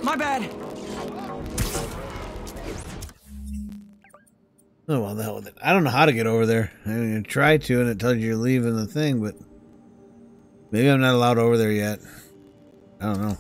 My bad. Oh well, the hell with it. I don't know how to get over there. I mean, I try to, and it tells you you're leaving the thing, but maybe I'm not allowed over there yet. I don't know.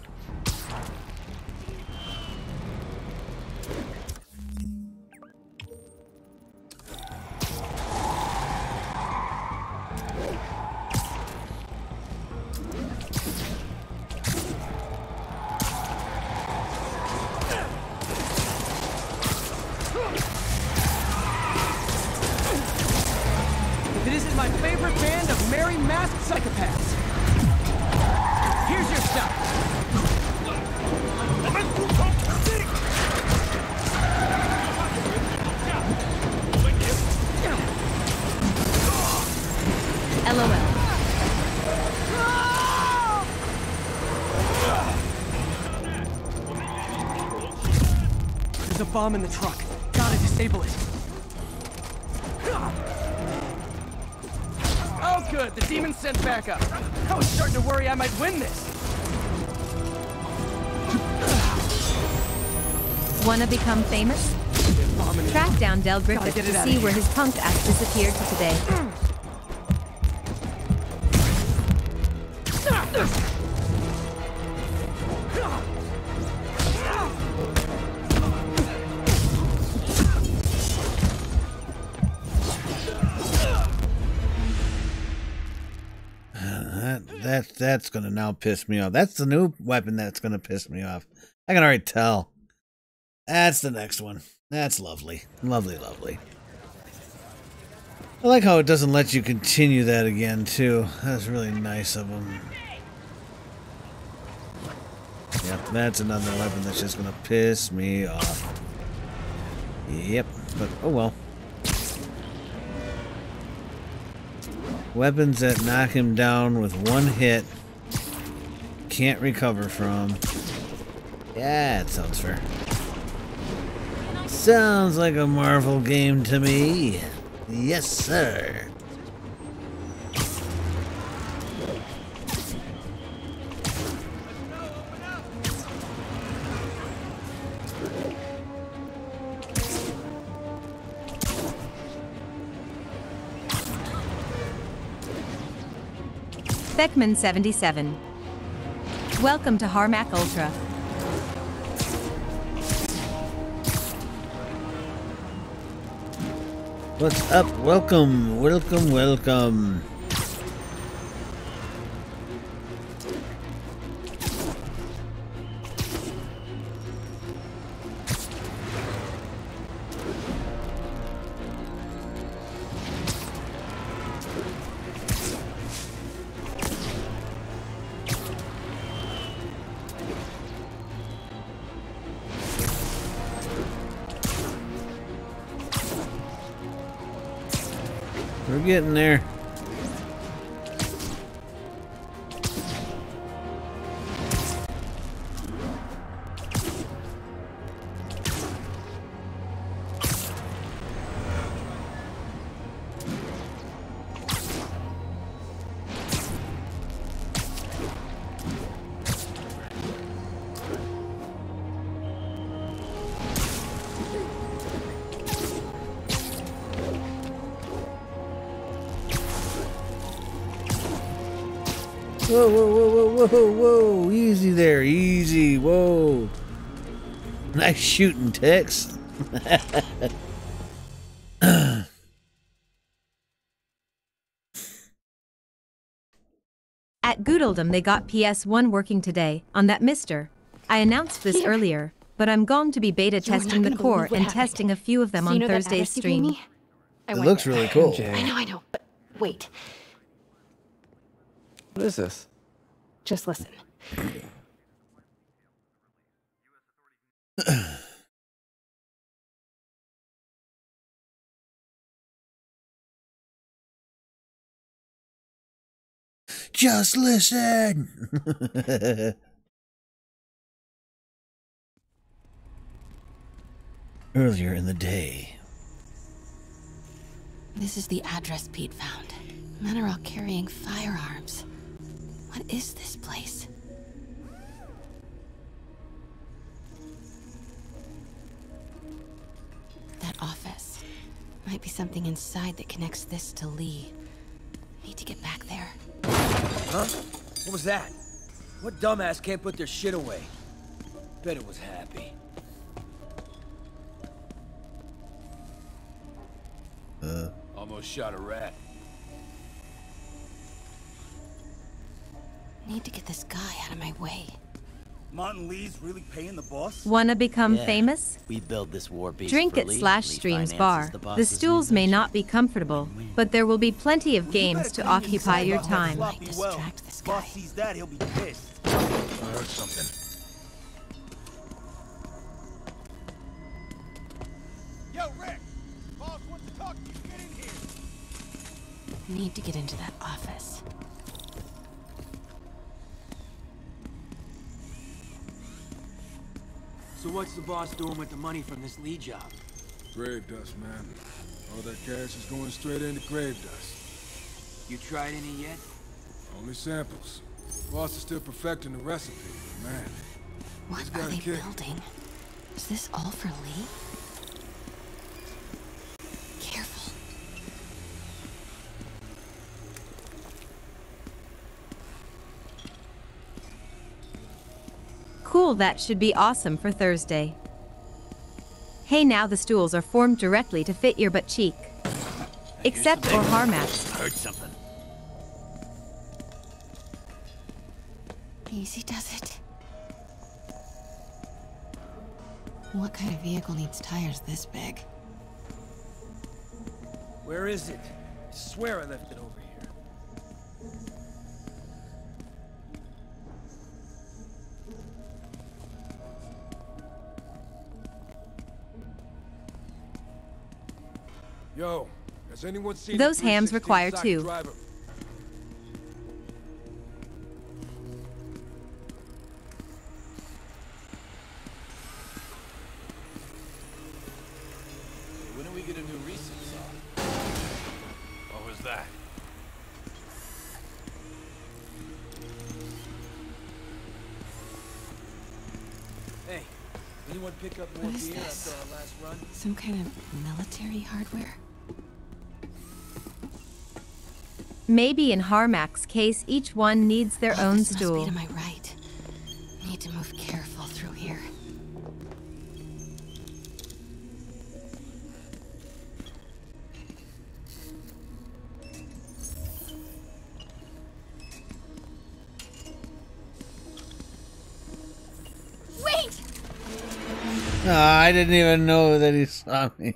Bomb in the truck. Gotta disable it. Oh, good. The demon's sent back up. I was starting to worry I might win this. Wanna become famous? Track down Del Griffith to see where his punk ass disappeared to today. That's gonna now piss me off. That's the new weapon that's gonna piss me off. I can already tell. That's the next one. That's lovely, lovely, lovely. I like how it doesn't let you continue that again too. That's really nice of them. Yep, that's another weapon that's just gonna piss me off. Yep, but oh well. Weapons that knock him down with one hit. Can't recover from. Yeah, it sounds fair. Sounds like a Marvel game to me. Yes, sir. Beckman77. Welcome to Harmack Ultra. What's up? Welcome, welcome, welcome. Getting there. Whoa, whoa, whoa, whoa, whoa, whoa. Easy there, easy. Whoa. Nice shooting, Tex. At Goodeldom, they got PS1 working today on that Mister. I announced this Here. earlier, but I'm going to be beta You're testing the core and happened. testing a few of them So on you know Thursday's address you gave stream. I It looks there. really cool. I know, I know, but wait. What is this? Just listen. Just listen. Earlier in the day. This is the address Pete found. Men are all carrying firearms. What is this place? That office. Might be something inside that connects this to Li. Need to get back there. Huh? What was that? What dumbass can't put their shit away? Bet it was happy. Uh. Almost shot a rat. Need to get this guy out of my way. Martin Li's really paying the boss? Wanna become Yeah, famous? We build this war beast Drink at Lee. Slash Lee Streams Bar. the The stools may not be comfortable, but there will be plenty of games to occupy your time. Distract this guy. Boss sees that, he'll be pissed. I heard something. Yo, Rick! Boss wants to talk to you. Get in here. Need to get into that office. So what's the boss doing with the money from this Li job? Grave dust, man. All that cash is going straight into grave dust. You tried any yet? Only samples. Boss is still perfecting the recipe, man. What are they kick. building? Is this all for Li? Cool, that should be awesome for Thursday. Hey, now the stools are formed directly to fit your butt cheek. Except for Harmack's. Heard something. Easy does it. What kind of vehicle needs tires this big? Where is it? I swear I left it over Yo, has anyone seen Those hams require two. driver? When do we get a new recent saw? What was that? Hey, anyone pick up more What is beer this? after our last run? Some kind of military hardware? Maybe in Harmack's case, each one needs their own Office must be stool. to my right. Need to move careful through here. Wait! Ah, I didn't even know that he saw me.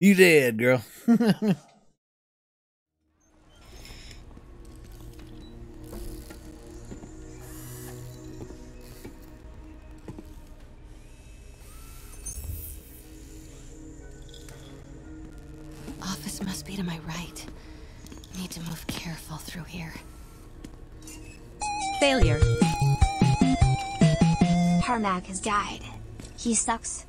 You did, girl. move careful through here. Failure. Harmack has died. He sucks.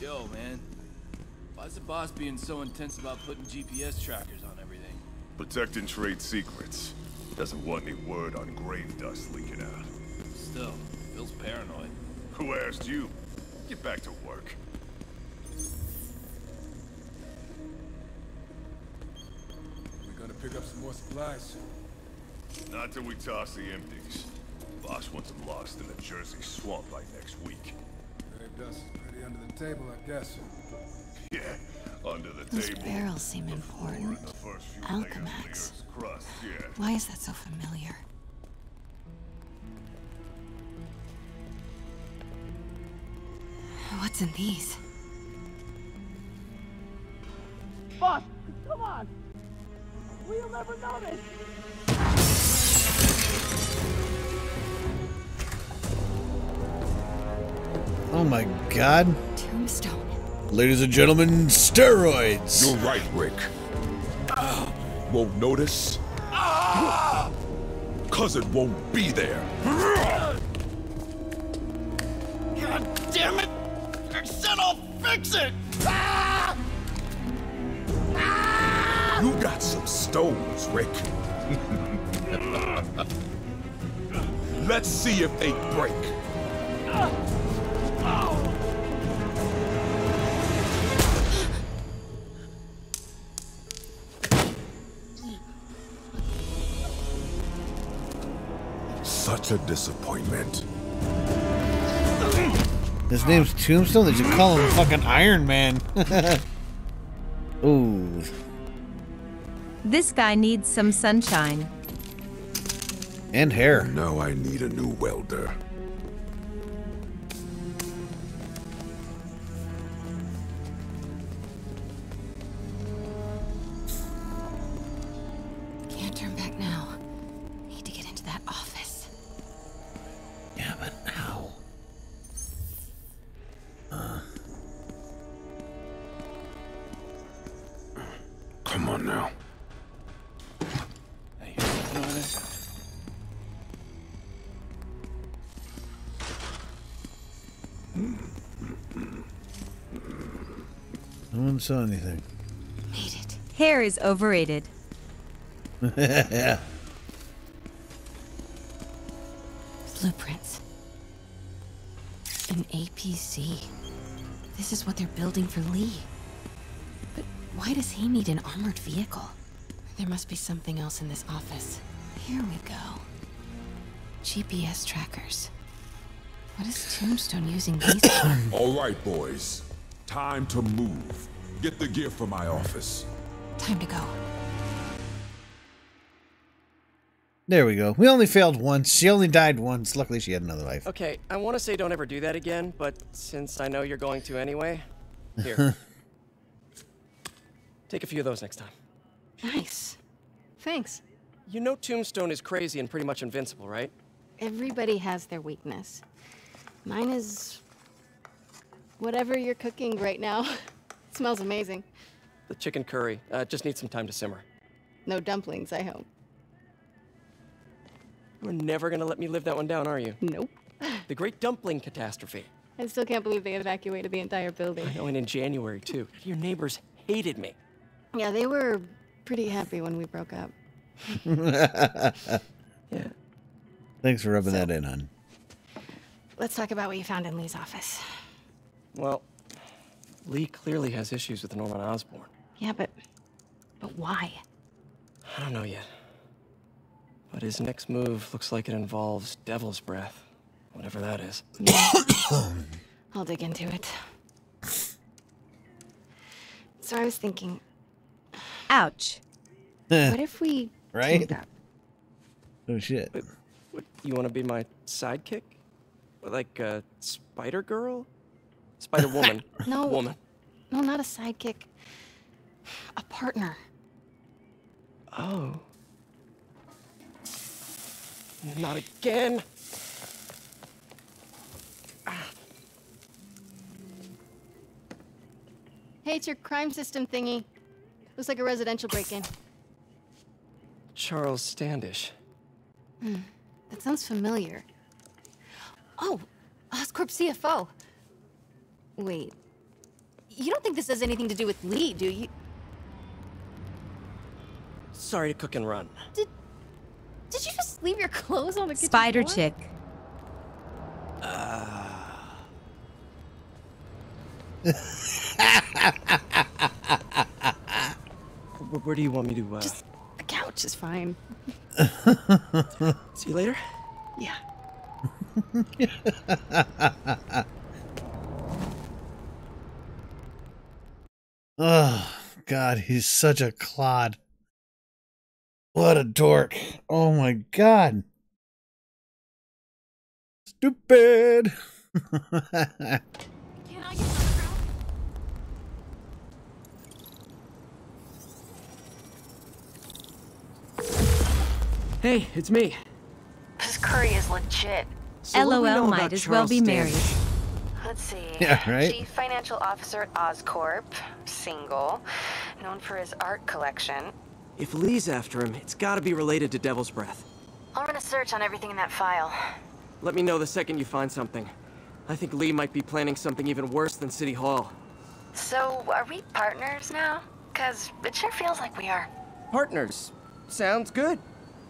Yo, man. Why's the boss being so intense about putting GPS trackers on everything? Protecting trade secrets. Doesn't want any word on grave dust leaking out. Still, feels paranoid. Who asked you? Get back to work. Pick up some more supplies. Not till we toss the empties. Boss wants them lost in the Jersey swamp by next week. Grave dust is pretty under the table, I guess. Yeah, under the Those table. barrels seem important. The first few layers the Alchemax. Crust, yeah. Why is that so familiar? What's in these? Boss, come on! We'll never notice! Oh my god. Tombstone. Ladies and gentlemen, steroids. You're right, Rick. Won't notice? Cause it won't be there. God damn it! I said I'll fix it! Got some stones, Rick. Let's see if they break. Such a disappointment. His name's Tombstone. They should call him fucking Iron Man. Ooh. This guy needs some sunshine. And hair. Now I need a new welder. No one saw anything. Hair is overrated. yeah. Blueprints. An APC. This is what they're building for Li. But why does he need an armored vehicle? There must be something else in this office. Here we go. GPS trackers. What is Tombstone using these for? All right, boys. Time to move. Get the gear for my office. Time to go. There we go. We only failed once. She only died once. Luckily, she had another life. Okay, I want to say don't ever do that again, but since I know you're going to anyway, here. Take a few of those next time. Nice. Thanks. You know Tombstone is crazy and pretty much invincible, right? Everybody has their weakness. Mine is whatever you're cooking right now. it smells amazing. The chicken curry uh, just needs some time to simmer. No dumplings, I hope. You're never gonna let me live that one down, are you? Nope. The Great Dumpling Catastrophe. I still can't believe they evacuated the entire building. I know, and in January too. Your neighbors hated me. Yeah, they were pretty happy when we broke up. Yeah. Thanks for rubbing that in, hon. Let's talk about what you found in Li's office. Well, Li clearly has issues with Norman Osborn. Yeah, but but why? I don't know yet. But his next move looks like it involves Devil's Breath. Whatever that is. I'll dig into it. So I was thinking, Ouch. Eh, what if we Right? teamed? Oh shit. What, you want to be my sidekick? Like a Spider Girl? Spider Woman? No. Woman. No, not a sidekick. A partner. Oh. Not again. Hey, it's your crime system thingy. Looks like a residential break-in. Charles Standish. Hmm, that sounds familiar. Oh, Oscorp CFO. Wait. You don't think this has anything to do with Li, do you? Sorry to cook and run. Did Did you just leave your clothes on the kitchen Spider floor? chick. Where, where do you want me to, uh... Just the couch is fine. See you later? Yeah. Oh, God, he's such a clod. What a dork. Oh my God. Stupid. Hey, it's me. This curry is legit. So what do we know LOL might as well Charles be married. Standish? Let's see. Yeah, right? Chief Financial Officer at Oscorp, single, known for his art collection. If Li's after him, it's gotta be related to Devil's Breath. I'll run a search on everything in that file. Let me know the second you find something. I think Lee might be planning something even worse than City Hall. So, are we partners now? Because it sure feels like we are. Partners. Sounds good.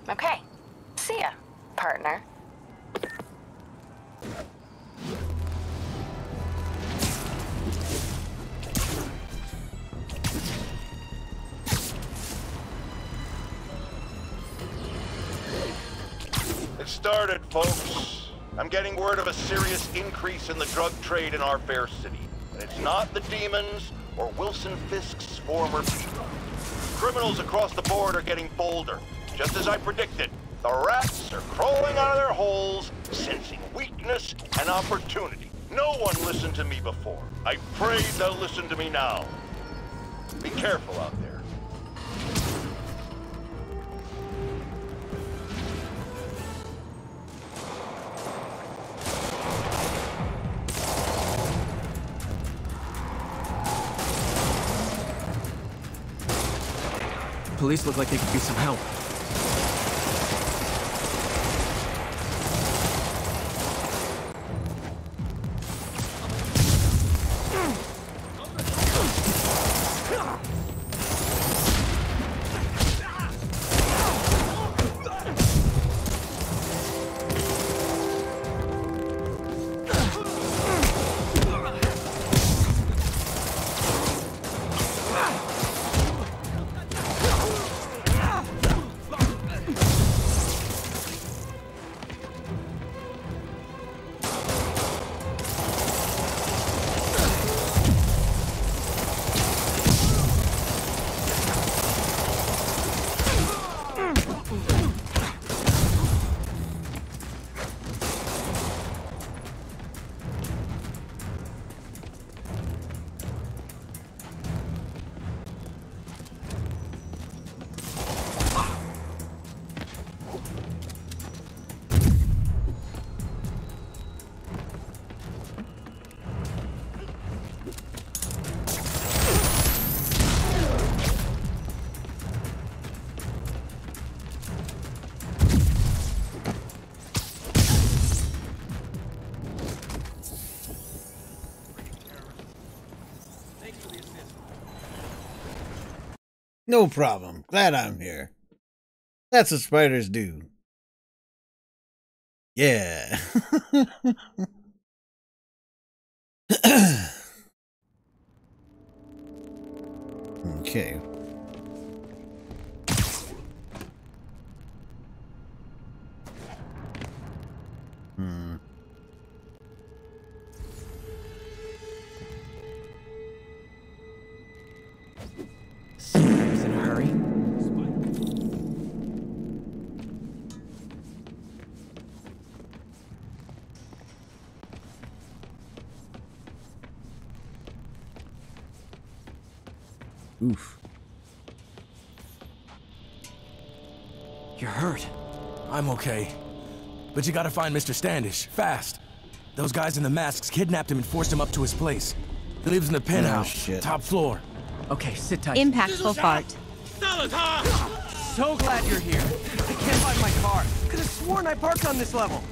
Okay. See ya, partner. Started, folks. I'm getting word of a serious increase in the drug trade in our fair city. And it's not the demons or Wilson Fisk's former people. Criminals across the board are getting bolder. Just as I predicted, the rats are crawling out of their holes, sensing weakness and opportunity. No one listened to me before. I pray they'll listen to me now. Be careful out there. Police look like they could use some help. No problem. Glad I'm here. That's what spiders do. Yeah. Okay. But you gotta find Mr. Standish, fast. Those guys in the masks kidnapped him and forced him up to his place. He lives in the penthouse, oh, top floor. Okay, sit tight. Impactful fart. So glad you're here. I can't find my car. Could have sworn I parked on this level.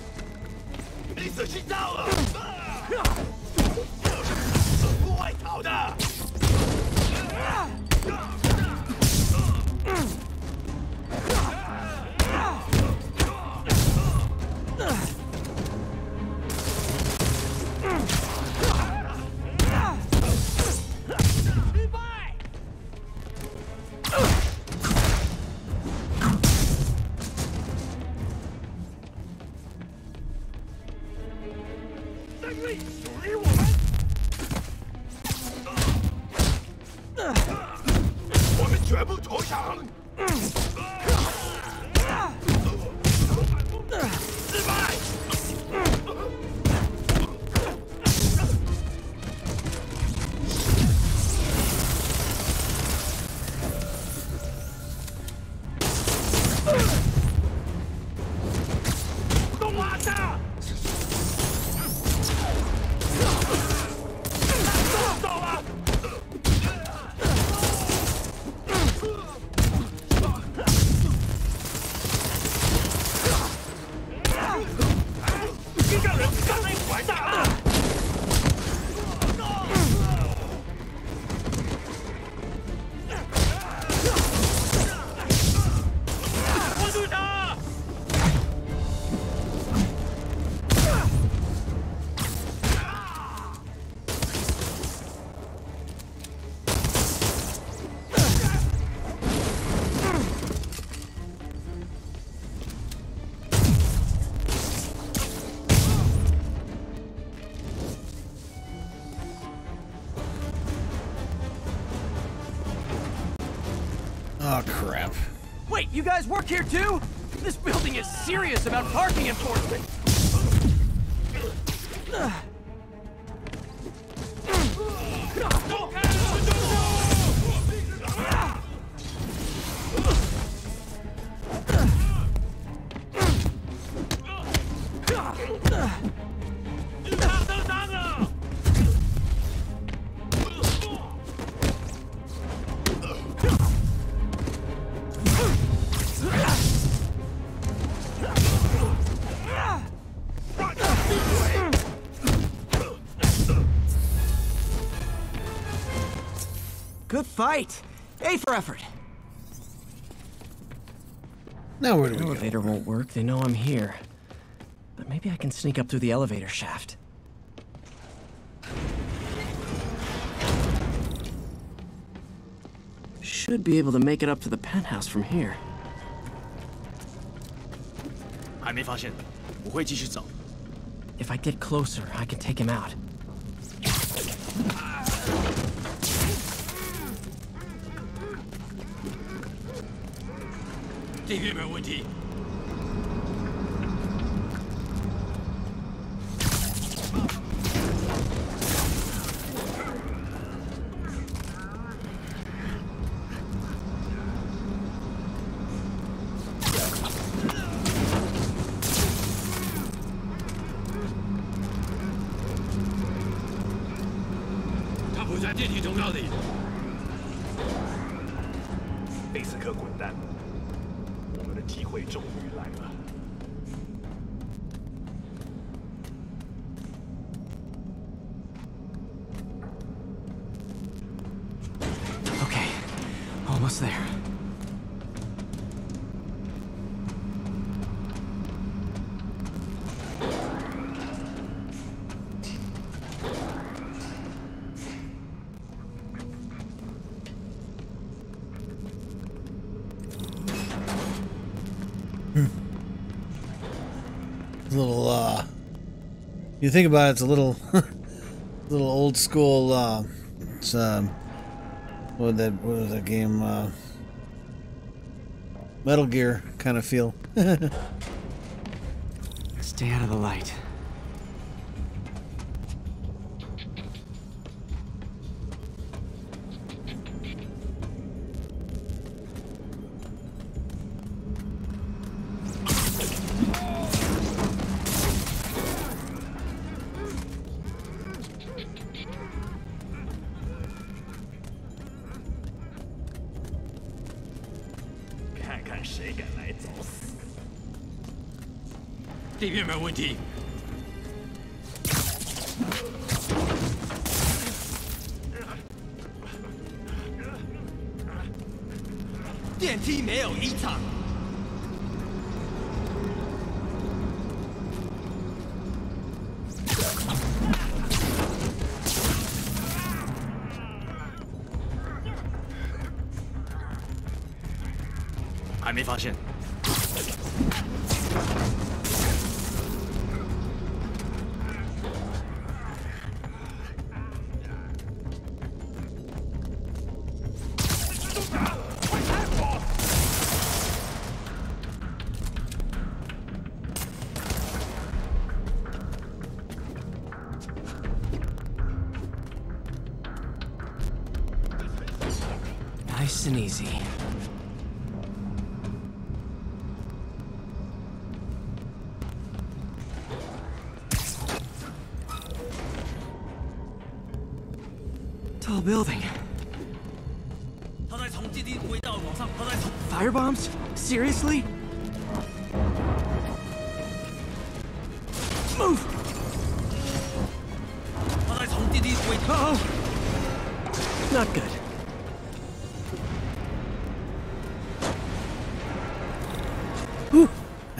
Crap. Wait, you guys work here too? This building is serious about parking enforcement. fight. A for effort. Now where do the elevator won't work. They know I'm here. But maybe I can sneak up through the elevator shaft. Should be able to make it up to the penthouse from here. 还没发现，我会继续找。 If I get closer, I can take him out. You think about it, it's a little, little old school, uh, it's, um, what that, what was that game, uh, Metal Gear kind of feel. Stay out of the light. “地面没有问题。电梯没有异常。还没发现。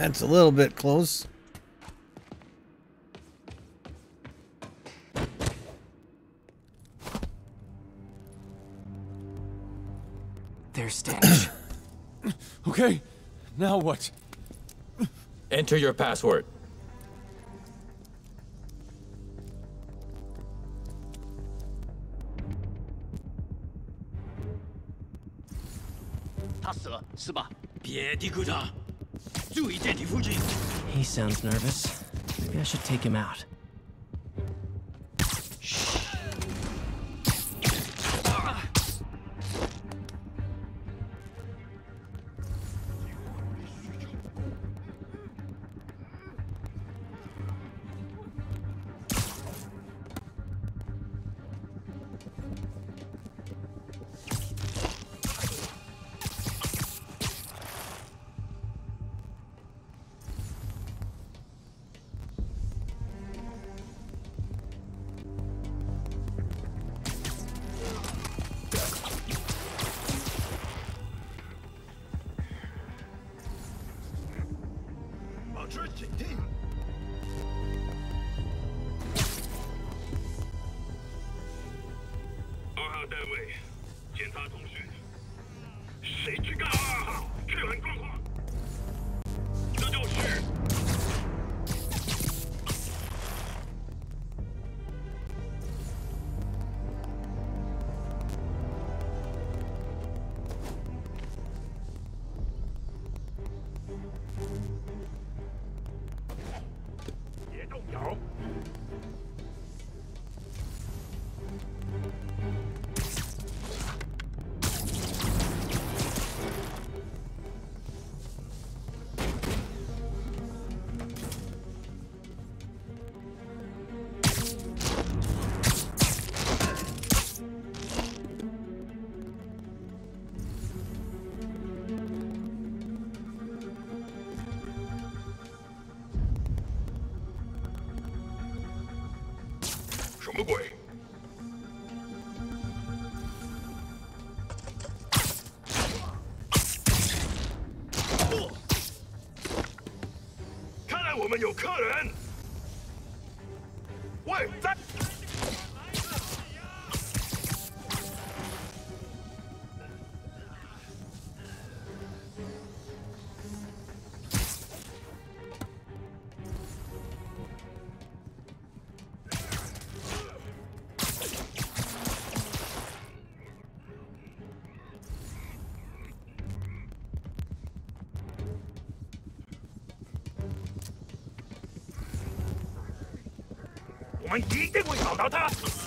That's a little bit close. There's Standish. Okay, now what? Enter your password. 他 sounds nervous. Maybe I should take him out. 单位，检查通讯。谁去干二号？确认状况。这就是。有客人。找他。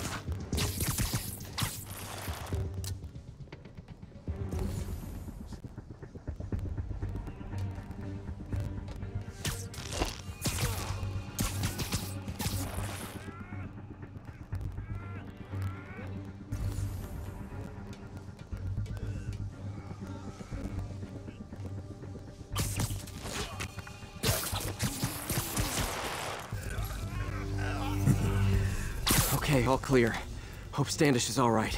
Okay, all clear. Hope Standish is all right.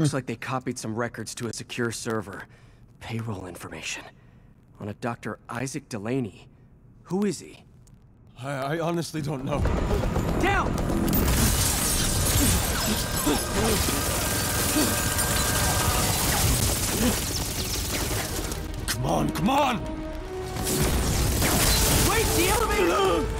Looks like they copied some records to a secure server. Payroll information. On a Dr. Isaac Delaney. Who is he? I, I honestly don't know. Down! Come on, come on! Wait, the elevator!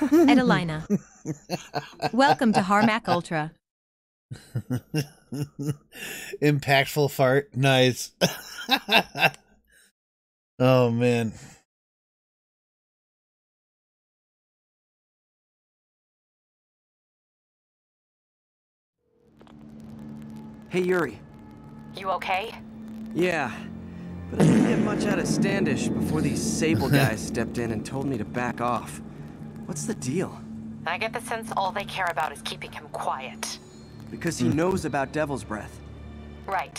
Edelina. Welcome to Harmack Ultra. Impactful fart. Nice. oh man. Hey, Yuri. You okay? Yeah, but I didn't get much out of Standish before these Sable guys stepped in and told me to back off. What's the deal? I get the sense all they care about is keeping him quiet. Because he knows about Devil's Breath. Right.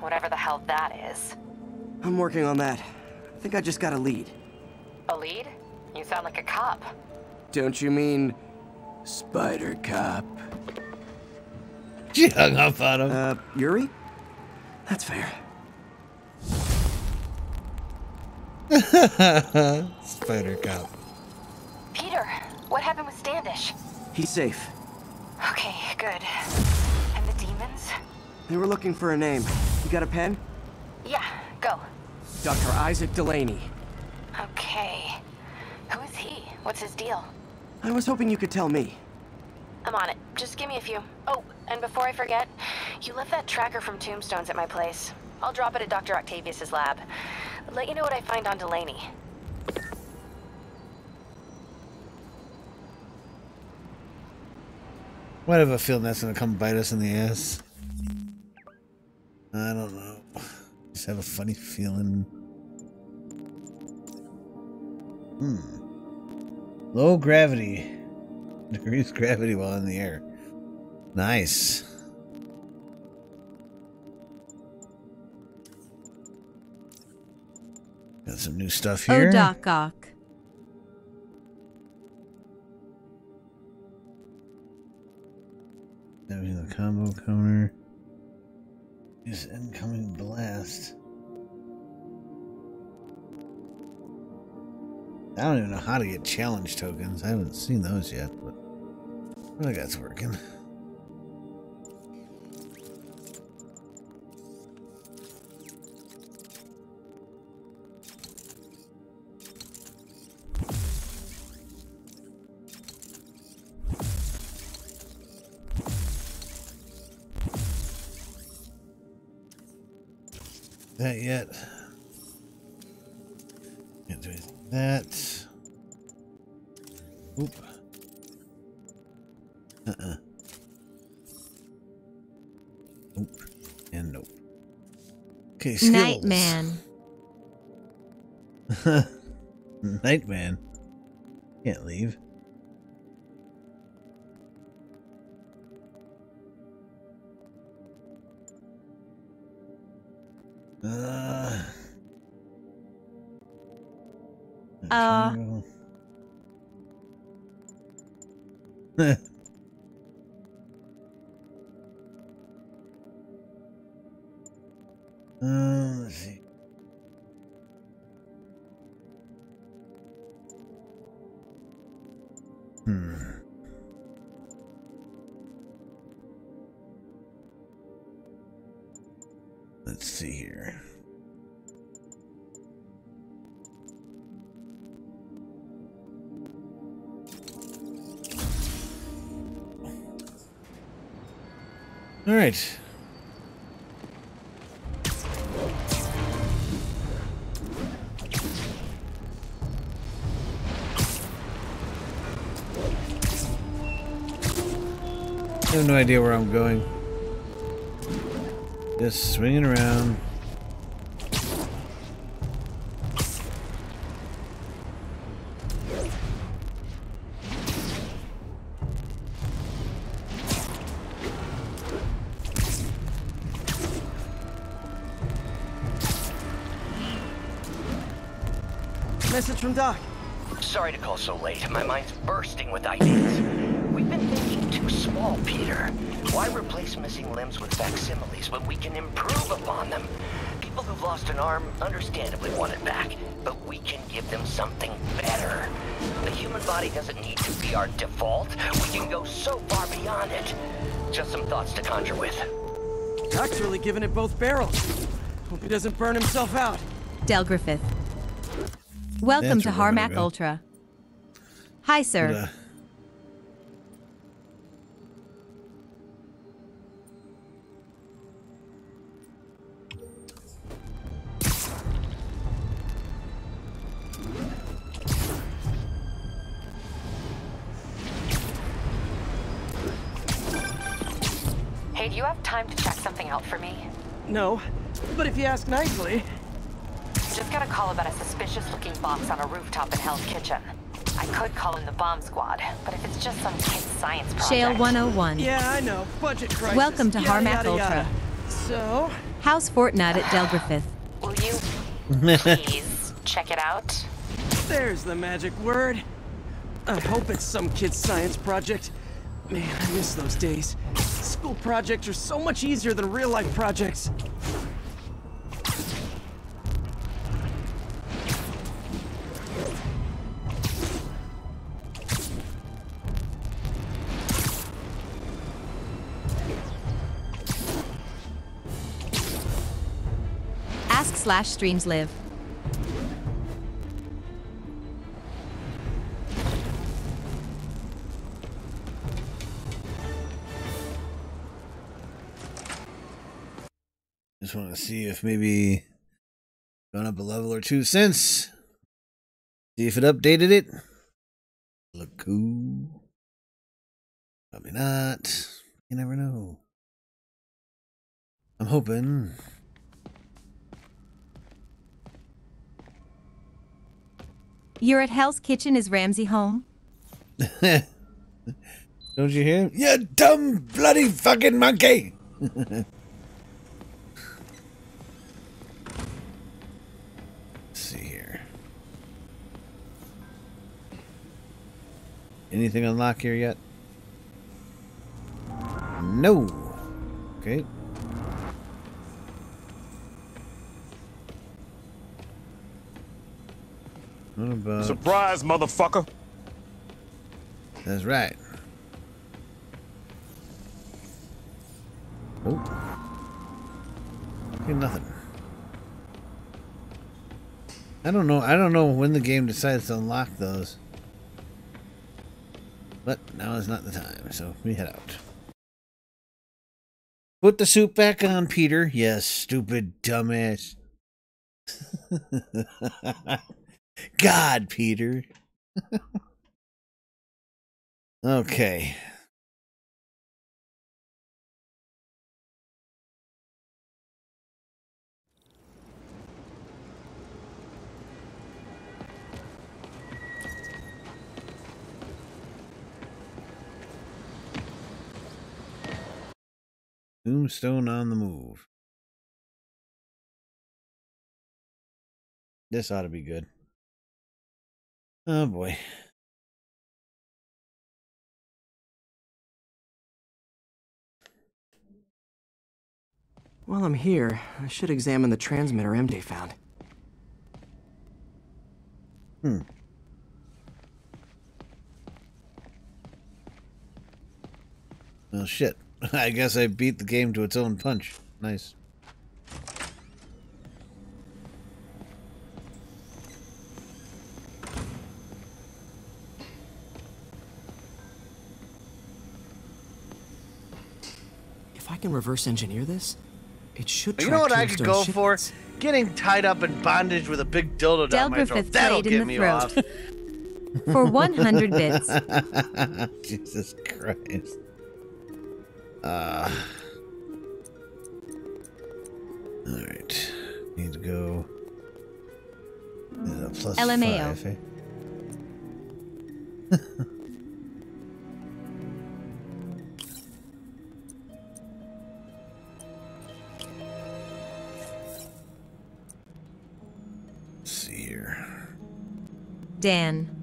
Whatever the hell that is. I'm working on that. I think I just got a lead. A lead? You sound like a cop. Don't you mean Spider Cop? She hung up on him. Uh, Yuri? That's fair. Spider cop. Peter, what happened with Standish? He's safe. Okay, good. And the demons? They were looking for a name. You got a pen? Yeah, go. Dr. Isaac Delaney. Okay. Who is he? What's his deal? I was hoping you could tell me. I'm on it. Just give me a few. Oh, and before I forget, you left that tracker from Tombstones at my place. I'll drop it at Dr. Octavius's lab. Let you know what I find on Delaney. Do have a feeling that's gonna come bite us in the ass? I don't know. Just have a funny feeling. Hmm. Low gravity. Decrease gravity while in the air. Nice. Got some new stuff here. Oh, Doc Ock. Having the combo counter. Use incoming blast. I don't even know how to get challenge tokens. I haven't seen those yet, but I think that's working. Nightman. Idea where I'm going. Just swinging around. Message from Doc. Sorry to call so late. My mind's bursting with ideas. We've been thinking too small, Peter. Why replace missing limbs with facsimiles when we can improve upon them? People who've lost an arm understandably want it back, but we can give them something better. The human body doesn't need to be our default. We can go so far beyond it. Just some thoughts to conjure with. Doc's really giving it both barrels. Hope he doesn't burn himself out. Del Griffith. Welcome That's to where we're gonna Harmack. Ultra. Hi, sir. No, but if you ask nicely. Just got a call about a suspicious-looking box on a rooftop in Hell's Kitchen. I could call in the bomb squad, but if it's just some kid's science project... Shale 101. Yeah, I know. Budget crisis. Welcome to Yada, Harmack yada, Ultra. yada. So, House Fortnite at Del Griffith. Will you please check it out? there's the magic word. I hope it's some kid's science project. Man, I miss those days. School projects are so much easier than real-life projects. Ask slash streams live. See if maybe gone up a level or two since. See if it updated it. Look cool. Probably not. You never know. I'm hoping. You're at Hell's Kitchen. Is Ramsay home? Don't you hear? You dumb bloody fucking monkey! Let's see here. Anything unlock here yet? No. Okay. What about... Surprise, motherfucker! That's right. Oh. Okay, nothing. I don't know. I don't know when the game decides to unlock those. But now is not the time, so we head out. Put the suit back on, Peter. Yes, stupid dumbass. God, Peter. okay. Tombstone on the move. This ought to be good. Oh boy. While I'm here, I should examine the transmitter MJ found. Hmm. Well, shit. I guess I beat the game to its own punch. Nice. If I can reverse engineer this, it should. You know what I could go shipments. for? Getting tied up in bondage with a big dildo down my throat. That'll get me throat. off. for 100 bits. Jesus Christ. Uh, all right. Need to go. A plus LMAO. five, eh? See here. Dan.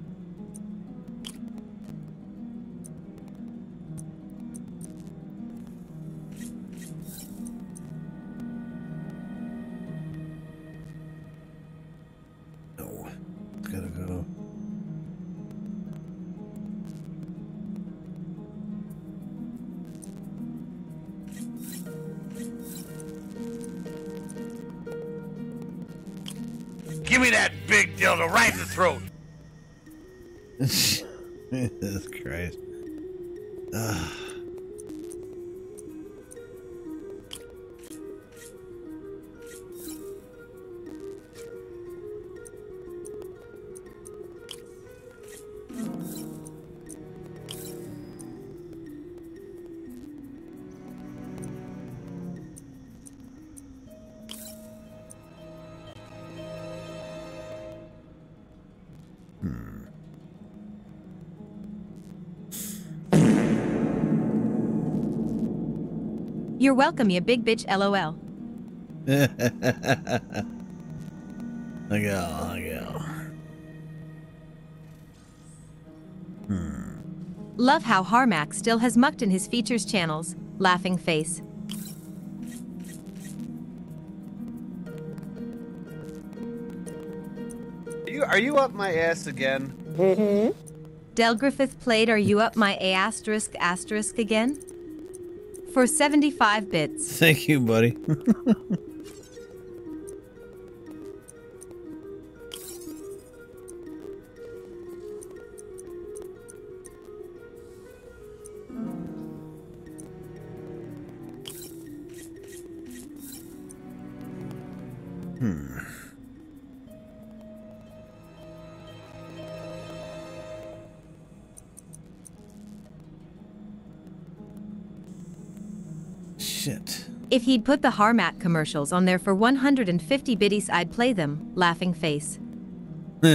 Big dildo right in the throat. Jesus Christ. Ugh. You're welcome, you big bitch, lol. Look out, look out. Love how Harmack still has mucked in his features channels. Laughing face. Are you, are you up my ass again? Mm-hmm. Del Griffith played Are You Up My A asterisk asterisk again? For 75 bits. Thank you, buddy. He'd put the Harmack commercials on there for 150 biddies, I'd play them. Laughing face. I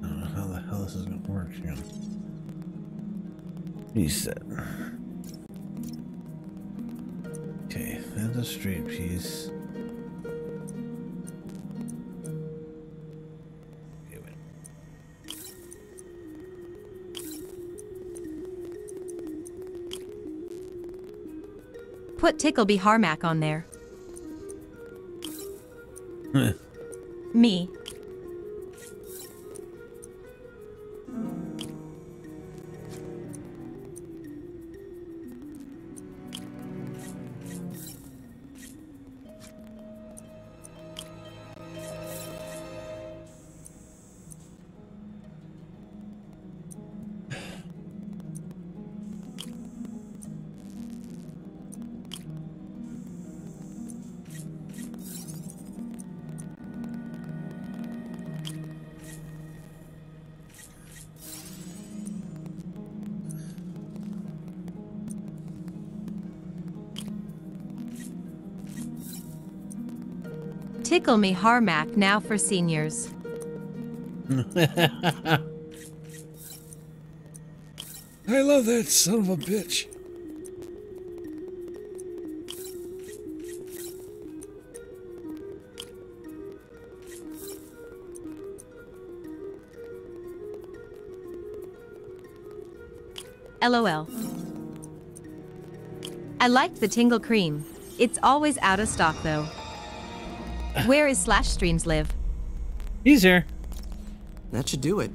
don't know how the hell this is gonna work here. Reset. Tickleby Harmack on there. Me. Tickle Me Harmack now for seniors. I love that son of a bitch. LOL. I liked the Tingle Cream. It's always out of stock though. Where is Slash Streams live? He's here. That should do it.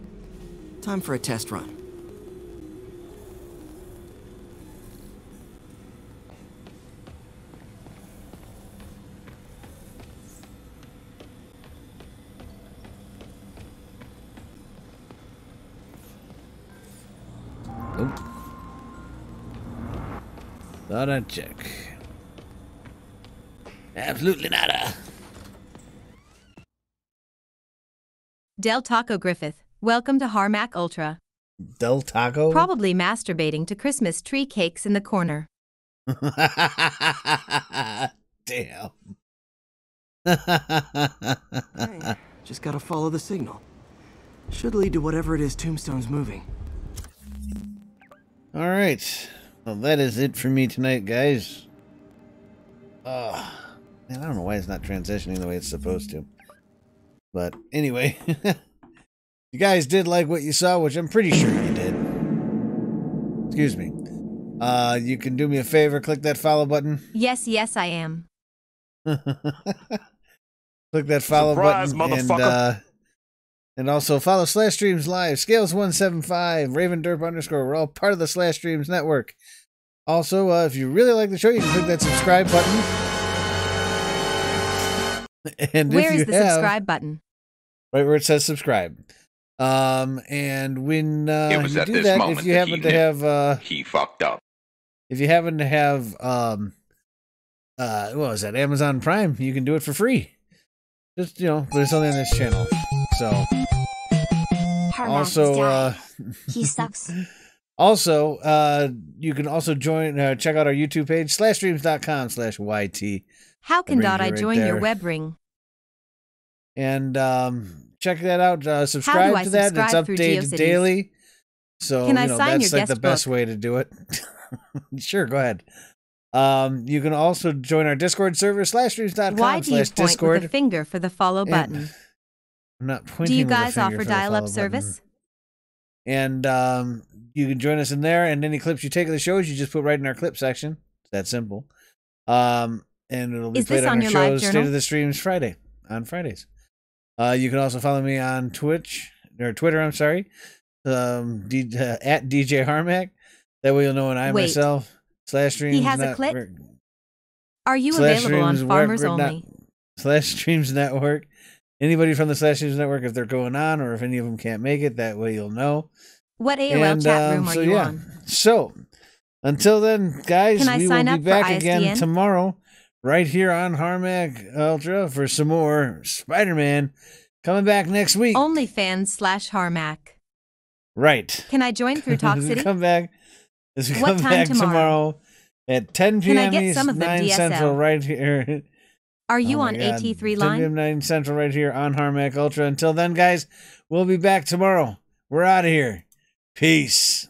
Time for a test run. Nope. Thought I'd check. Absolutely nada. Del Taco Griffith, welcome to Harmack Ultra. Del Taco? Probably masturbating to Christmas tree cakes in the corner. Damn. Hey, just gotta follow the signal. Should lead to whatever it is Tombstone's moving. All right. Well, that is it for me tonight, guys. Uh, man, I don't know why it's not transitioning the way it's supposed to. But anyway, you guys did like what you saw, which I'm pretty sure you did. Excuse me. Uh, you can do me a favor, click that follow button. Yes, yes, I am. click that follow Surprise, button and uh, and also follow Slash Streams Live, Scales one seven five, Raven Derp underscore. We're all part of the Slash Streams network. Also, uh, if you really like the show, you can click that subscribe button. And Where if is the have, subscribe button? Right where it says subscribe. Um, and when uh, It was you at do this that, moment if you that happen to knew. have uh, He fucked up. if you happen to have um uh what was that amazon prime you can do it for free just you know but it's only on this channel so Harmack also uh. He sucks. also uh you can also join uh, check out our youtube page slash streams.com slash yt How can dot I right join your web ring? and um check that out uh subscribe to that it's subscribe through updated daily so Can I you know sign that's your like the guest best way to do it sure go ahead um you can also join our discord server slash streams.com Why do you slash point discord with a finger for the follow button? I'm not pointing Do you guys offer for dial-up service? button. And um, you can join us in there. And any clips you take of the shows, you just put right in our clip section. It's that simple. Um, and it'll be Is played on, on our your shows, State of the Streams Friday on Fridays. Uh, you can also follow me on Twitch or Twitter. I'm sorry, um, D, uh, at DJ Harmack. That way you'll know when I Wait. myself slash streams. He has a clip? Are you Slash available on Farmers not- Only? Slash Streams Network. Anybody from the Slash Streams Network, if they're going on or if any of them can't make it, that way you'll know. What AOL chat um, room are so, you yeah. on? So until then, guys, we sign will be back again tomorrow, right here on Harmack Ultra for some more Spider-Man. Coming back next week. OnlyFans slash Harmack. Right. Can I join through Talk City? come back. As we What come time back tomorrow? tomorrow at 10 p.m. Can I get East, some of the 9 DSL? Central, right here. Are you Oh on God. AT3 10 line? p.m. 9 Central, right here on Harmack Ultra. Until then, guys, we'll be back tomorrow. We're out of here. Peace.